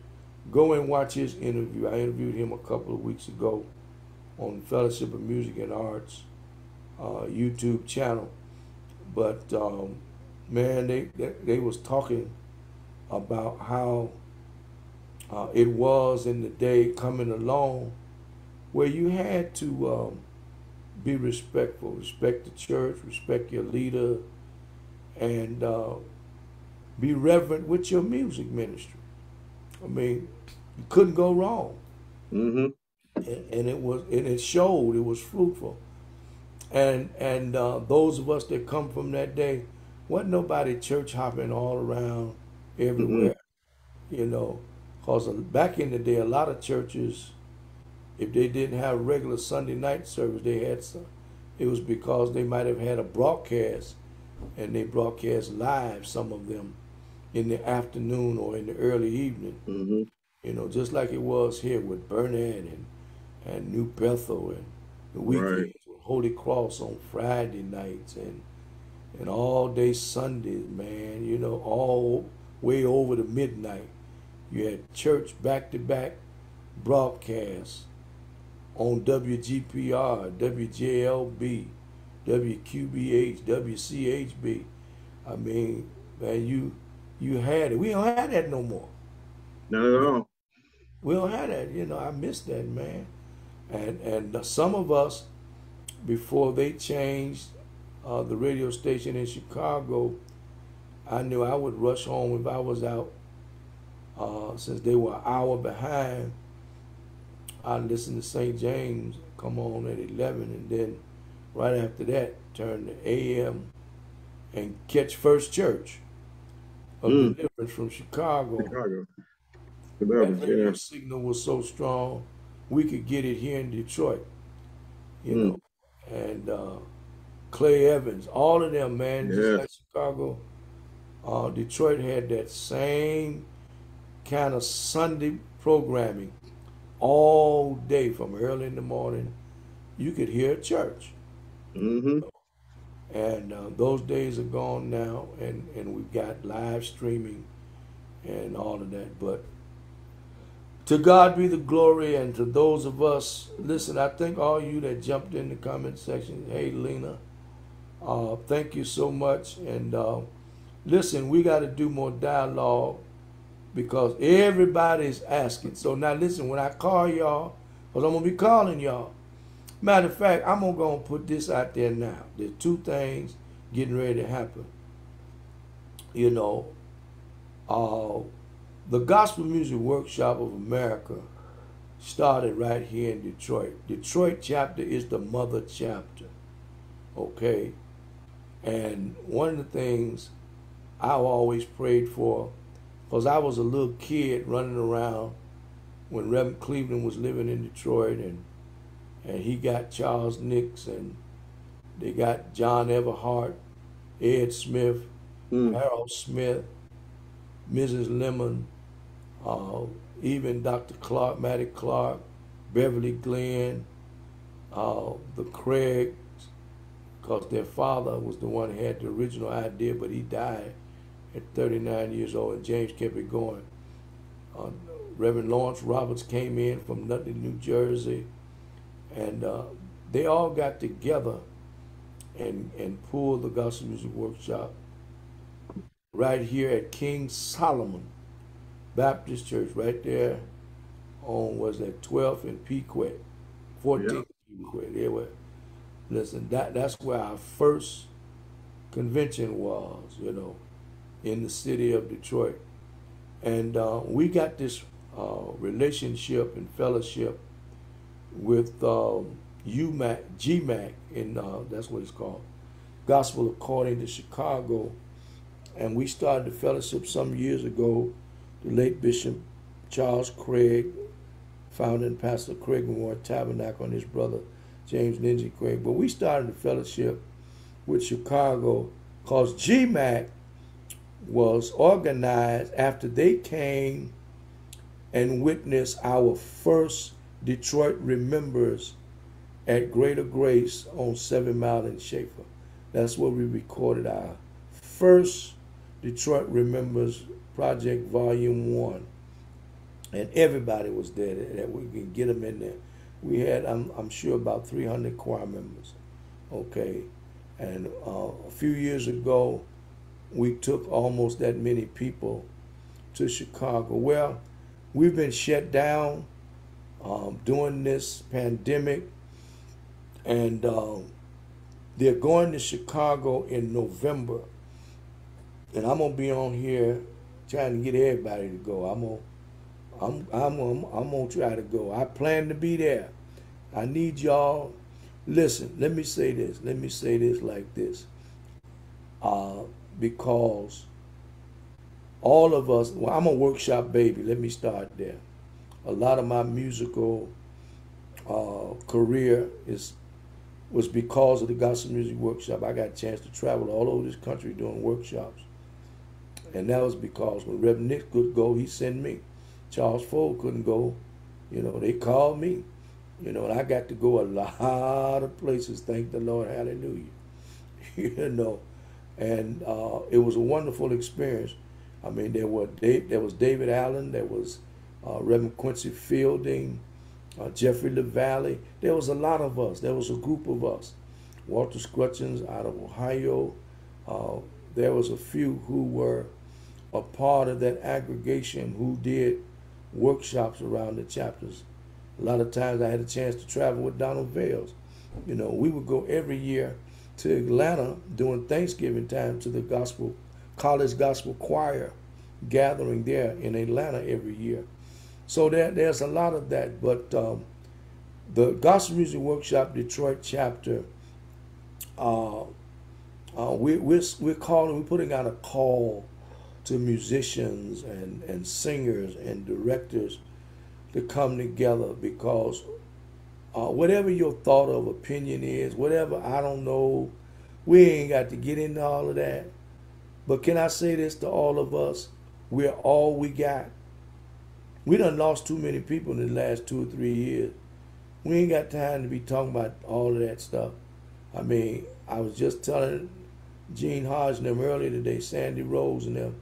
Go and watch his interview. I interviewed him a couple of weeks ago on Fellowship of Music and Arts uh, YouTube channel. But um, man, they, they they was talking about how uh, it was in the day coming along where you had to um, be respectful, respect the church, respect your leader, and uh, be reverent with your music ministry. I mean, you couldn't go wrong. Mm-hmm. And, and it was, and it showed. It was fruitful. And and uh, those of us that come from that day, wasn't nobody church hopping all around everywhere, you know. Cause back in the day, a lot of churches, if they didn't have regular Sunday night service, they had some. It was because they might have had a broadcast, and they broadcast live. Some of them in the afternoon or in the early evening. Mm-hmm. You know, just like it was here with Burnett and and New Bethel and the weekends Right. with Holy Cross on Friday nights and and all day Sundays, man. You know, all way over to midnight. You had church back to back broadcasts on WGPR, WJLB, WQBH, WCHB. I mean, man, you you had it. We don't have that no more. Not at all. We don't have that. You know, I miss that, man. And and some of us, before they changed uh, the radio station in Chicago, I knew I would rush home if I was out. Uh, since they were an hour behind, I'd listen to St. James come on at 11, and then right after that, turn to AM and catch First Church of Mm. Deliverance from Chicago. Chicago. Deliverance, radio yeah. signal was so strong, we could get it here in Detroit, you Mm. know. And uh, Clay Evans, all of them, man, just like Chicago, uh, Detroit had that same kind of Sunday programming all day from early in the morning. You could hear church. Mm-hmm. And uh, those days are gone now, and, and we've got live streaming and all of that. But to God be the glory, and to those of us, listen, I thank all you that jumped in the comment section. Hey, Lena, uh, thank you so much. And uh, listen, we got to do more dialogue because everybody's asking. So now, listen, when I call y'all, because I'm going to be calling y'all. Matter of fact, I'm gonna go and put this out there now. There's two things getting ready to happen. You know, uh, the Gospel Music Workshop of America started right here in Detroit. Detroit chapter is the mother chapter. Okay? And one of the things I've always prayed for, because I was a little kid running around when Reverend Cleveland was living in Detroit and and he got Charles Nix and they got John Everhart, Ed Smith, Mm. Harold Smith, Mrs. Lemon, uh, even Dr. Clark, Mattie Clark, Beverly Glenn, uh, the Craigs, because their father was the one who had the original idea, but he died at 39 years old, and James kept it going. Uh, Reverend Lawrence Roberts came in from Nutley, New Jersey, and uh, they all got together and and pulled the gospel music workshop right here at King Solomon Baptist Church, right there on was that 12th and Pequot, 14th yep. Pequot. They were listen. That that's where our first convention was, you know, in the city of Detroit, and uh, we got this uh, relationship and fellowship with um, UMAC, GMAC, and uh, that's what it's called, Gospel According to Chicago, and we started the fellowship some years ago. The late Bishop Charles Craig, founding Pastor Craig Memorial Tabernacle, and his brother James Lindsay Craig. But we started the fellowship with Chicago because GMAC was organized after they came and witnessed our first Detroit Remembers at Greater Grace on Seven Mile and Schaefer. That's where we recorded our first Detroit Remembers Project Volume 1. And everybody was there that we can get them in there. We had, I'm, I'm sure, about 300 choir members. Okay. And uh, a few years ago, we took almost that many people to Chicago. Well, we've been shut down um, during this pandemic, and um, they're going to Chicago in November. And I'm gonna be on here trying to get everybody to go. I'm gonna, I'm, I'm, I'm, I'm gonna try to go. I plan to be there. I need y'all. Listen, let me say this. Let me say this like this. Uh, because all of us, well, I'm a workshop baby. Let me start there. A lot of my musical uh, career is was because of the gospel music workshop. I got a chance to travel all over this country doing workshops. And that was because when Reverend Nix could go, he sent me. Charles Ford couldn't go. You know, they called me. You know, and I got to go a lot of places. Thank the Lord. Hallelujah. you know, and uh, it was a wonderful experience. I mean, there were there was David Allen, there was uh, Reverend Quincy Fielding, uh, Jeffrey LaValley. There was a lot of us. There was a group of us. Walter Scrutchins out of Ohio. Uh, there was a few who were a part of that aggregation who did workshops around the chapters. A lot of times I had a chance to travel with Donald Vails. You know, we would go every year to Atlanta during Thanksgiving time to the gospel college gospel choir gathering there in Atlanta every year. So there, there's a lot of that. But um, the Gospel Music Workshop Detroit chapter, uh, uh, we, we're, we're calling, we're putting out a call to musicians and, and singers and directors to come together because uh, whatever your thought of opinion is, whatever, I don't know, we ain't got to get into all of that. But can I say this to all of us? We're all we got. We done lost too many people in the last two or three years. We ain't got time to be talking about all of that stuff. I mean, I was just telling Gene Hodge and them earlier today, Sandy Rose and them,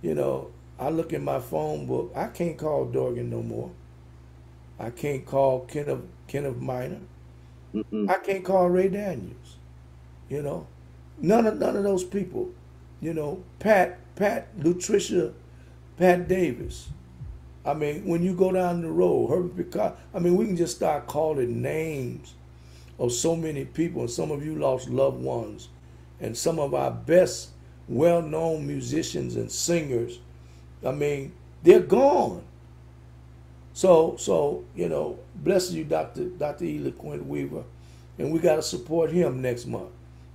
you know, I look in my phone book, I can't call Dorgan no more. I can't call Kenneth Kenneth Miner. Mm-mm. I can't call Ray Daniels. You know, none of none of those people. You know, Pat Pat Lutricia, Pat Davis. I mean, when you go down the road, Herbert Pickard. I mean, we can just start calling names of so many people, and some of you lost loved ones, and some of our best, well-known musicians and singers. I mean, they're gone. So, so you know, bless you, Doctor Doctor Quint Weaver, and we got to support him next month.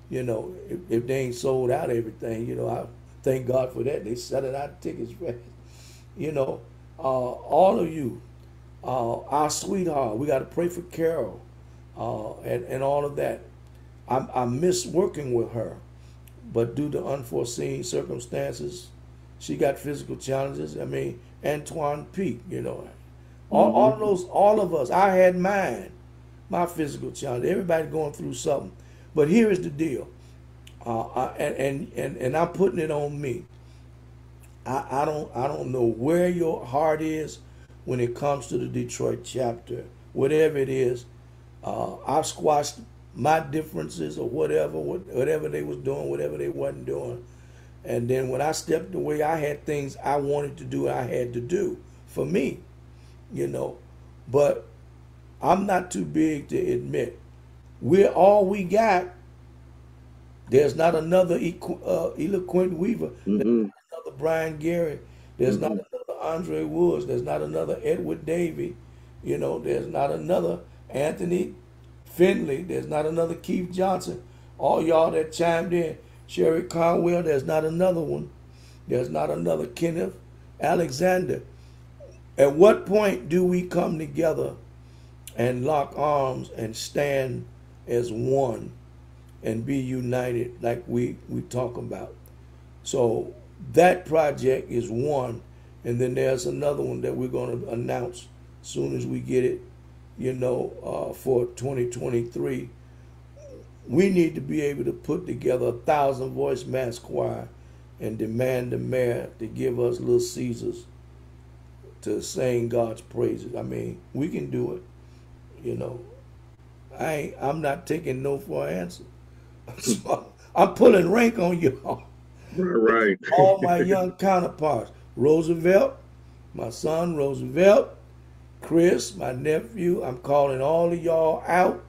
You know, if, if, they ain't sold out everything, you know, I thank God for that. They selling out tickets fast. You know, uh, all of you, uh, our sweetheart, we got to pray for Carol, uh, and and all of that. I, I miss working with her, but due to unforeseen circumstances, she got physical challenges. I mean, Antoine Peak, you know, all, all of those, all of us, I had mine, my physical challenge. Everybody going through something. But here is the deal. Uh, I, and, and, and, and I'm putting it on me. I, I don't I don't know where your heart is, when it comes to the Detroit chapter. Whatever it is, uh, I've squashed my differences or whatever, whatever they was doing, whatever they wasn't doing. And then when I stepped away, I had things I wanted to do, I had to do for me, you know. But I'm not too big to admit we're all we got. There's not another uh, LaQuint Weaver, mm-hmm. another Brian Gary. There's mm-hmm. not another Andre Woods. There's not another Edward Davy. You know, there's not another Anthony Finley. There's not another Keith Johnson. All y'all that chimed in, Sherry Conwell, there's not another one. There's not another Kenneth Alexander. At what point do we come together and lock arms and stand as one and be united like we, we talk about? So that project is one. And then there's another one that we're going to announce soon as we get it, you know, uh, for 2023. We need to be able to put together a thousand voice mass choir and demand the mayor to give us little Caesars to sing God's praises. I mean, we can do it. You know, I ain't, I'm not taking no for an answer. So I'm pulling rank on y'all. Right. All my young counterparts, Roosevelt, my son Roosevelt, Chris, my nephew. I'm calling all of y'all out.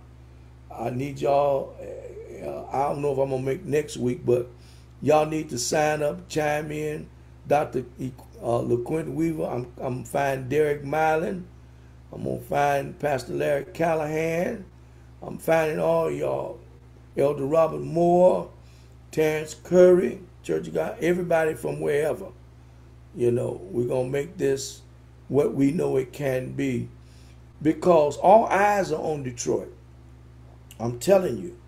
I need y'all. Uh, I don't know if I'm gonna make next week, but y'all need to sign up, chime in. Dr uh, LaQuint Weaver. I'm, I'm find Derek Mylan. I'm going to find Pastor Larry Callahan. I'm finding all y'all. Elder Robert Moore, Terrence Curry, Church of God, everybody from wherever. You know, we're going to make this what we know it can be because all eyes are on Detroit. I'm telling you.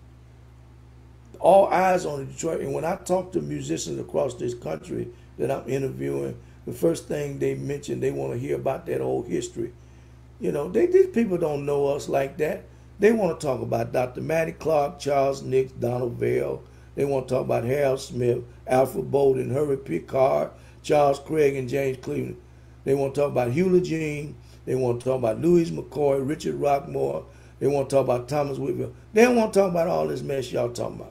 All eyes on Detroit. And when I talk to musicians across this country that I'm interviewing, the first thing they mention, they want to hear about that old history. You know, they, these people don't know us like that. They want to talk about Dr. Mattie Clark, Charles Nix, Donald Vail. They want to talk about Harold Smith, Alfred Bowden, Herbie Pickard, Charles Craig, and James Cleveland. They want to talk about Huey Jean. They want to talk about Louis McCoy, Richard Rockmore. They want to talk about Thomas Whitfield. They don't want to talk about all this mess y'all talking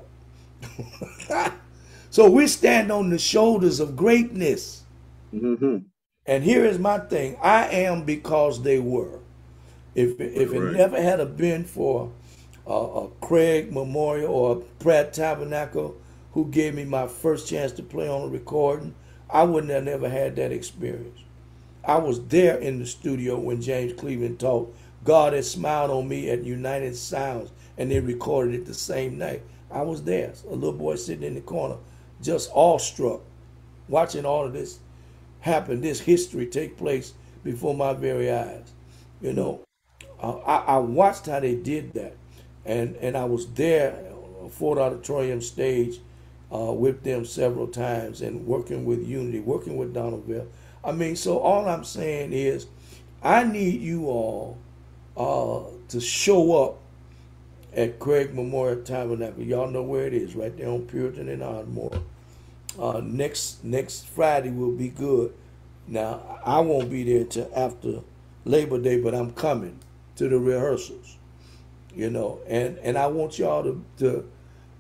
about. so we stand on the shoulders of greatness. Mm-hmm. And here is my thing: I am because they were. If if right. it never had been for a, a Craig Memorial or Pratt Tabernacle, who gave me my first chance to play on a recording, I wouldn't have never had that experience. I was there in the studio when James Cleveland taught. God had smiled on me at United Sounds, and they recorded it the same night. I was there, a little boy sitting in the corner, just awestruck, watching all of this happen, this history take place before my very eyes. You know, uh, I, I, watched how they did that, and and I was there, uh, Ford Auditorium stage, uh, with them several times, and working with Unity, working with Donald Vails. I mean, so all I'm saying is, I need you all uh, to show up at Craig Memorial Tabernacle. Y'all know where it is, right there on Puritan and Ardmore. Uh, next next Friday will be good. Now I won't be there till after Labor Day, but I'm coming to the rehearsals. You know, and and I want y'all to, to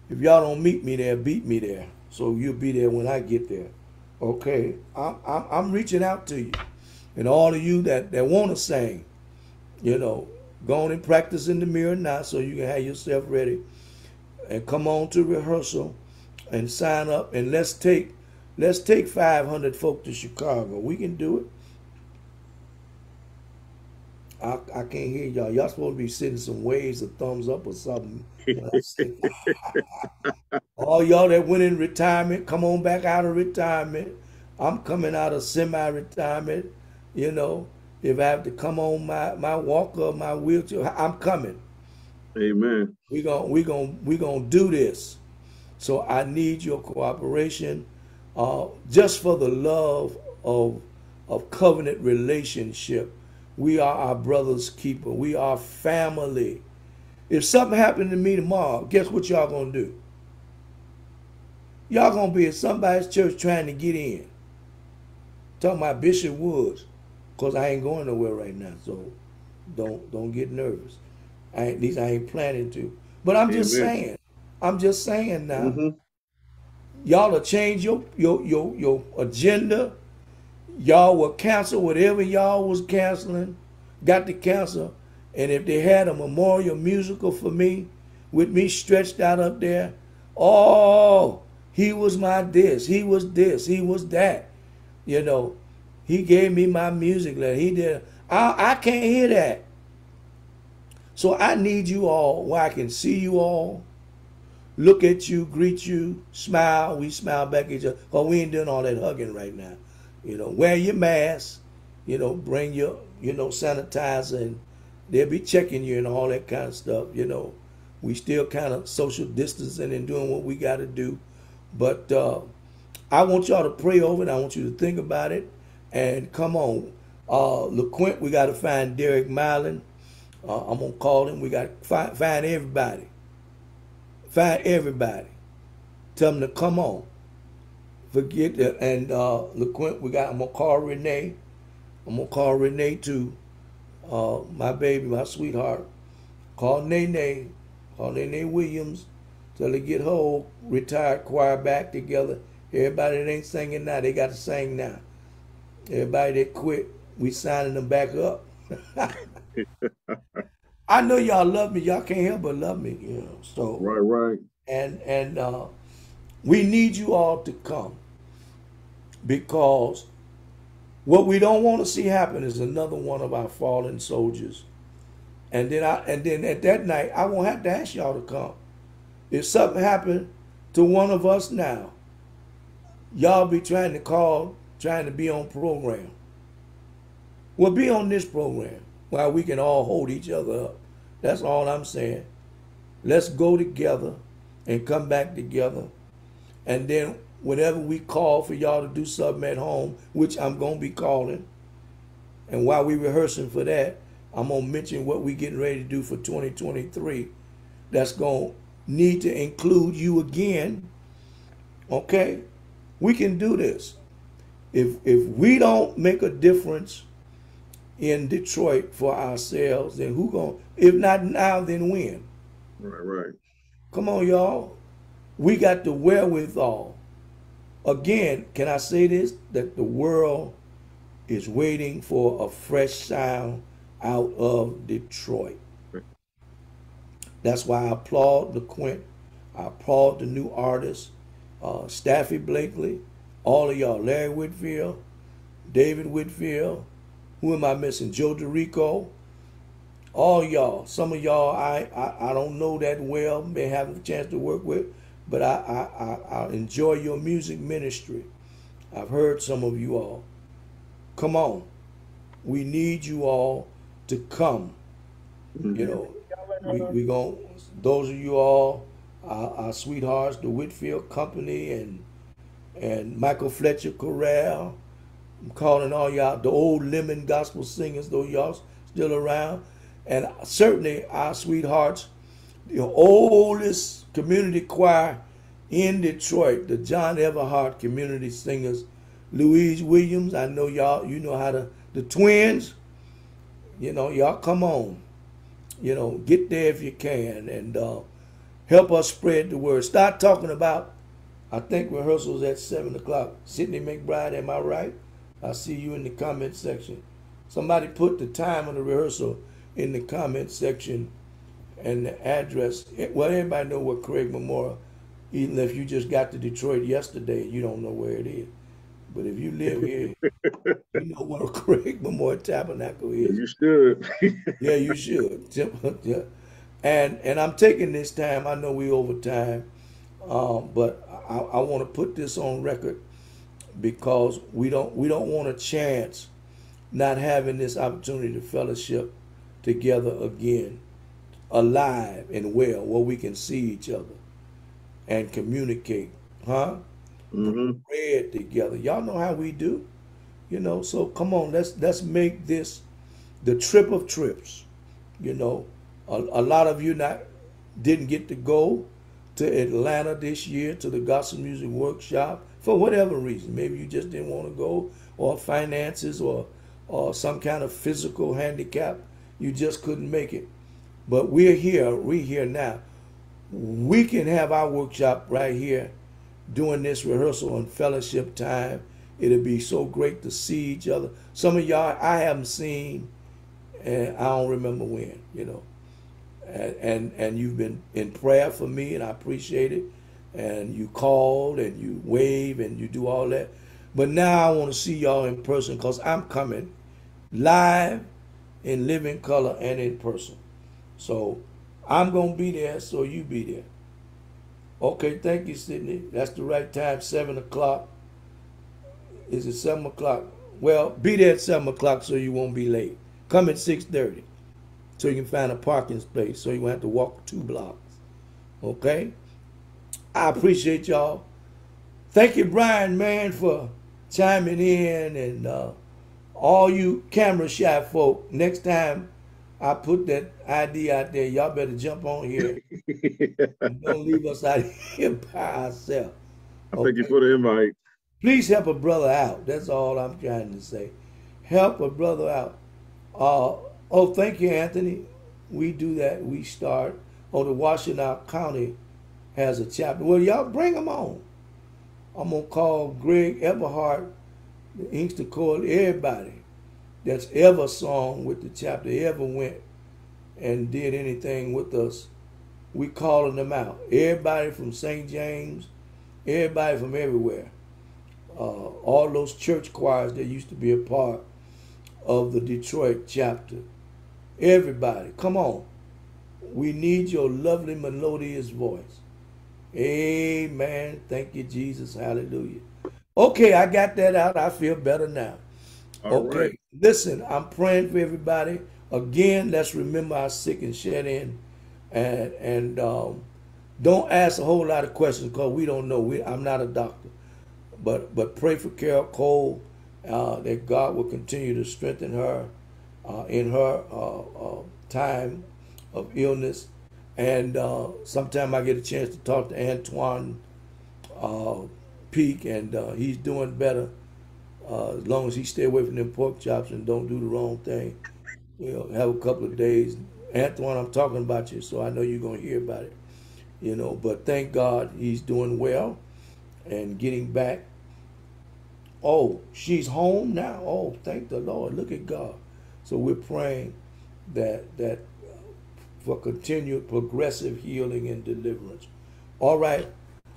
if y'all don't meet me there, beat me there. So you'll be there when I get there. Okay, I'm I'm, I'm reaching out to you, and all of you that that want to sing, you know, go on and practice in the mirror now, so you can have yourself ready, and come on to rehearsal and sign up and let's take let's take 500 folk to Chicago. We can do it. I, I can't hear y'all. Y'all supposed to be sending some waves of thumbs up or something. All y'all that went in retirement, come on back out of retirement. I'm coming out of semi-retirement. You know, if I have to come on my my walker, my wheelchair, I'm coming. Amen. We gonna we gonna we gonna do this. So I need your cooperation uh, just for the love of, of covenant relationship. We are our brother's keeper. We are family. If something happened to me tomorrow, guess what y'all gonna do? Y'all gonna be at somebody's church trying to get in. Talking about Bishop Woods, Cause I ain't going nowhere right now, so don't don't get nervous. I at least I ain't planning to. But I'm just Amen. saying. I'm just saying now. Mhm. Y'all will change your your your your agenda. Y'all will cancel whatever y'all was canceling, got to cancel. And if they had a memorial musical for me, with me stretched out up there, oh, he was my this, he was this, he was that. You know, he gave me my music. Like he did. I I can't hear that. So I need you all where I can see you all look at you, greet you, smile. We smile back at each other. Cause we ain't doing all that hugging right now. You know, wear your mask. You know, bring your you know sanitizer, and they'll be checking you and all that kind of stuff. You know, we still kind of social distancing and doing what we got to do. But uh, I want y'all to pray over it. I want you to think about it, and come on, uh, LaQuint. We got to find Derek Mylan. Uh, I'm gonna call him. We got to find everybody. Find everybody. Tell them to come on. Forget that. And uh, LaQuint, we got. I'm gonna call Renee. I'm gonna call Renee too. Uh, my baby, my sweetheart. Call Nene. Call Nene Williams. Till they get old retired choir back together. Everybody that ain't singing now, they got to sing now. Everybody that quit, we signing them back up. I know y'all love me. Y'all can't help but love me, you know. So Right, right. and and uh, we need you all to come because what we don't want to see happen is another one of our fallen soldiers. And then I and then at that night I won't have to ask y'all to come. If something happened to one of us now, y'all be trying to call, trying to be on program. Well, be on this program while we can all hold each other up. That's all I'm saying. Let's go together and come back together. And then whenever we call for y'all to do something at home, which I'm gonna be calling, and while we rehearsing for that, I'm gonna mention what we getting ready to do for 2023. That's gonna need to include you again. Okay? We can do this. If if we don't make a difference in Detroit for ourselves, And who going if not now, then when? Right, right. Come on, y'all. We got the wherewithal. Again, can I say this? That the world is waiting for a fresh sound out of Detroit. That's why I applaud LaQuint. I applaud the new artists, uh, Staffy Blakely, all of y'all, Larry Whitfield, David Whitfield. Who am I missing? Joe DeRico. All y'all. Some of y'all I, I, I don't know that well, may have a chance to work with, but I, I, I, I enjoy your music ministry. I've heard some of you all. Come on. We need you all to come. You mm-hmm. know, we, we going those of you all, our, our sweethearts, the Whitfield Company and and Michael Fletcher Chorale. I'm calling all y'all the old lemon gospel singers, though y'all still around. And certainly our sweethearts, the oldest community choir in Detroit, the John Everhart Community Singers, Louise Williams. I know y'all, you know how to, the twins, you know, y'all come on. You know, get there if you can and uh, help us spread the word. Start talking about, I think rehearsals at 7 o'clock. Sydney McBride, am I right? I see you in the comment section. Somebody put the time of the rehearsal in the comment section and the address. Well, everybody know what Craig Memorial, even if you just got to Detroit yesterday, you don't know where it is. But if you live here, you know where Craig Memorial Tabernacle is. You should. Yeah, you should. Yeah. And and I'm taking this time. I know we over time, um, but I, I want to put this on record because we don't we don't want a chance not having this opportunity to fellowship together again, alive and well, where we can see each other and communicate, huh? hmm Read together. Y'all know how we do, you know. So come on, let's let's make this the trip of trips. You know, a, a lot of you not didn't get to go to Atlanta this year to the gospel music workshop for whatever reason. Maybe you just didn't want to go, or finances, or or some kind of physical handicap, you just couldn't make it. But we're here, we're here now. We can have our workshop right here doing this rehearsal and fellowship time. It'll be so great to see each other. Some of y'all I haven't seen, and I don't remember when, you know. And, and and you've been in prayer for me, and I appreciate it. And you called and you wave and you do all that. But now I want to see y'all in person because I'm coming live in living color and in person. So I'm going to be there, so you be there. Okay, thank you, Sydney. That's the right time, 7 o'clock. Is it 7 o'clock? Well, be there at 7 o'clock so you won't be late. Come at 6.30 so you can find a parking space so you won't have to walk two blocks. Okay? I appreciate y'all. Thank you, Brian, man, for chiming in and uh, all you camera shy folk. Next time I put that ID out there, y'all better jump on here. don't leave us out here by ourselves. Okay? Thank you for the invite. Please help a brother out. That's all I'm trying to say. Help a brother out. Uh, oh, thank you, Anthony. We do that. We start. Oh, the Washtenaw County has a chapter. Well, y'all bring them on. I'm gonna call Greg Everhart, the Inkster everybody that's ever sung with the chapter, ever went and did anything with us. We calling them out. Everybody from St. James, everybody from everywhere. Uh, all those church choirs that used to be a part of the Detroit chapter. Everybody, come on. We need your lovely melodious voice. Amen. Thank you, Jesus. Hallelujah. Okay, I got that out. I feel better now. All okay. Right. Listen, I'm praying for everybody. Again, let's remember our sick and shed in. And and um, don't ask a whole lot of questions because we don't know. We, I'm not a doctor. But but pray for Carol Cole uh, that God will continue to strengthen her uh, in her uh, uh time of illness and uh, sometime I get a chance to talk to Antoine uh, Peak, and uh, he's doing better uh, as long as he stay away from them pork chops and don't do the wrong thing. Know, have a couple of days. Antoine, I'm talking about you, so I know you're gonna hear about it. You know, but thank God he's doing well and getting back. Oh, she's home now. Oh, thank the Lord. Look at God. So we're praying that that for continued progressive healing and deliverance. All right.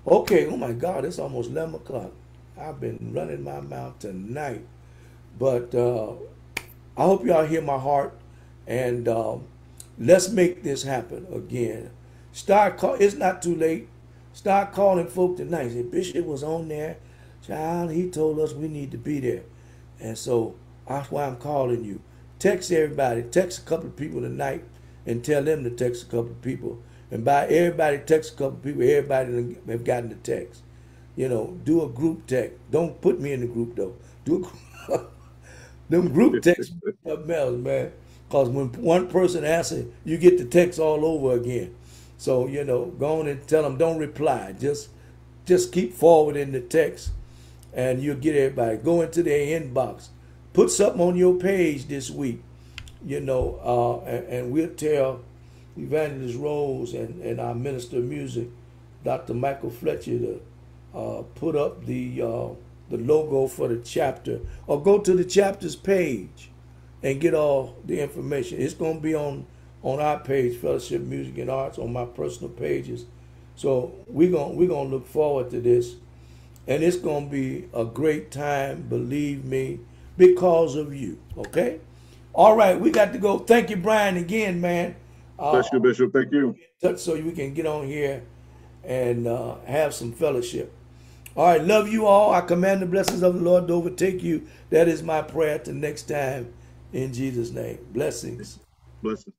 Okay. Oh my God, it's almost 11 o'clock. I've been running my mouth tonight. But uh, I hope y'all hear my heart. And um, let's make this happen again. Start call. It's not too late. Start calling folk tonight. Say, Bishop was on there. Child, he told us we need to be there. And so that's why I'm calling you. Text everybody. Text a couple of people tonight and tell them to text a couple of people. And by everybody text a couple of people, everybody have gotten the text. You know, do a group text. Don't put me in the group though. Do a them group text mails, man. Because when one person answers, you get the text all over again. So you know, go on and tell them don't reply. Just just keep forwarding the text, and you'll get everybody. Go into their inbox. Put something on your page this week you know, uh, and, and, we'll tell Evangelist Rose and, and our minister of music, Dr. Michael Fletcher, to uh, put up the uh, the logo for the chapter, or go to the chapter's page and get all the information. It's going to be on on our page, Fellowship Music and Arts, on my personal pages. So we're gonna we're gonna look forward to this, and it's gonna be a great time. Believe me, because of you. Okay. All right, we got to go. Thank you, Brian, again, man. Uh, Bless you, Bishop. Thank you. So we can get on here and uh, have some fellowship. All right, love you all. I command the blessings of the Lord to overtake you. That is my prayer to next time. In Jesus' name. Blessings. Blessings.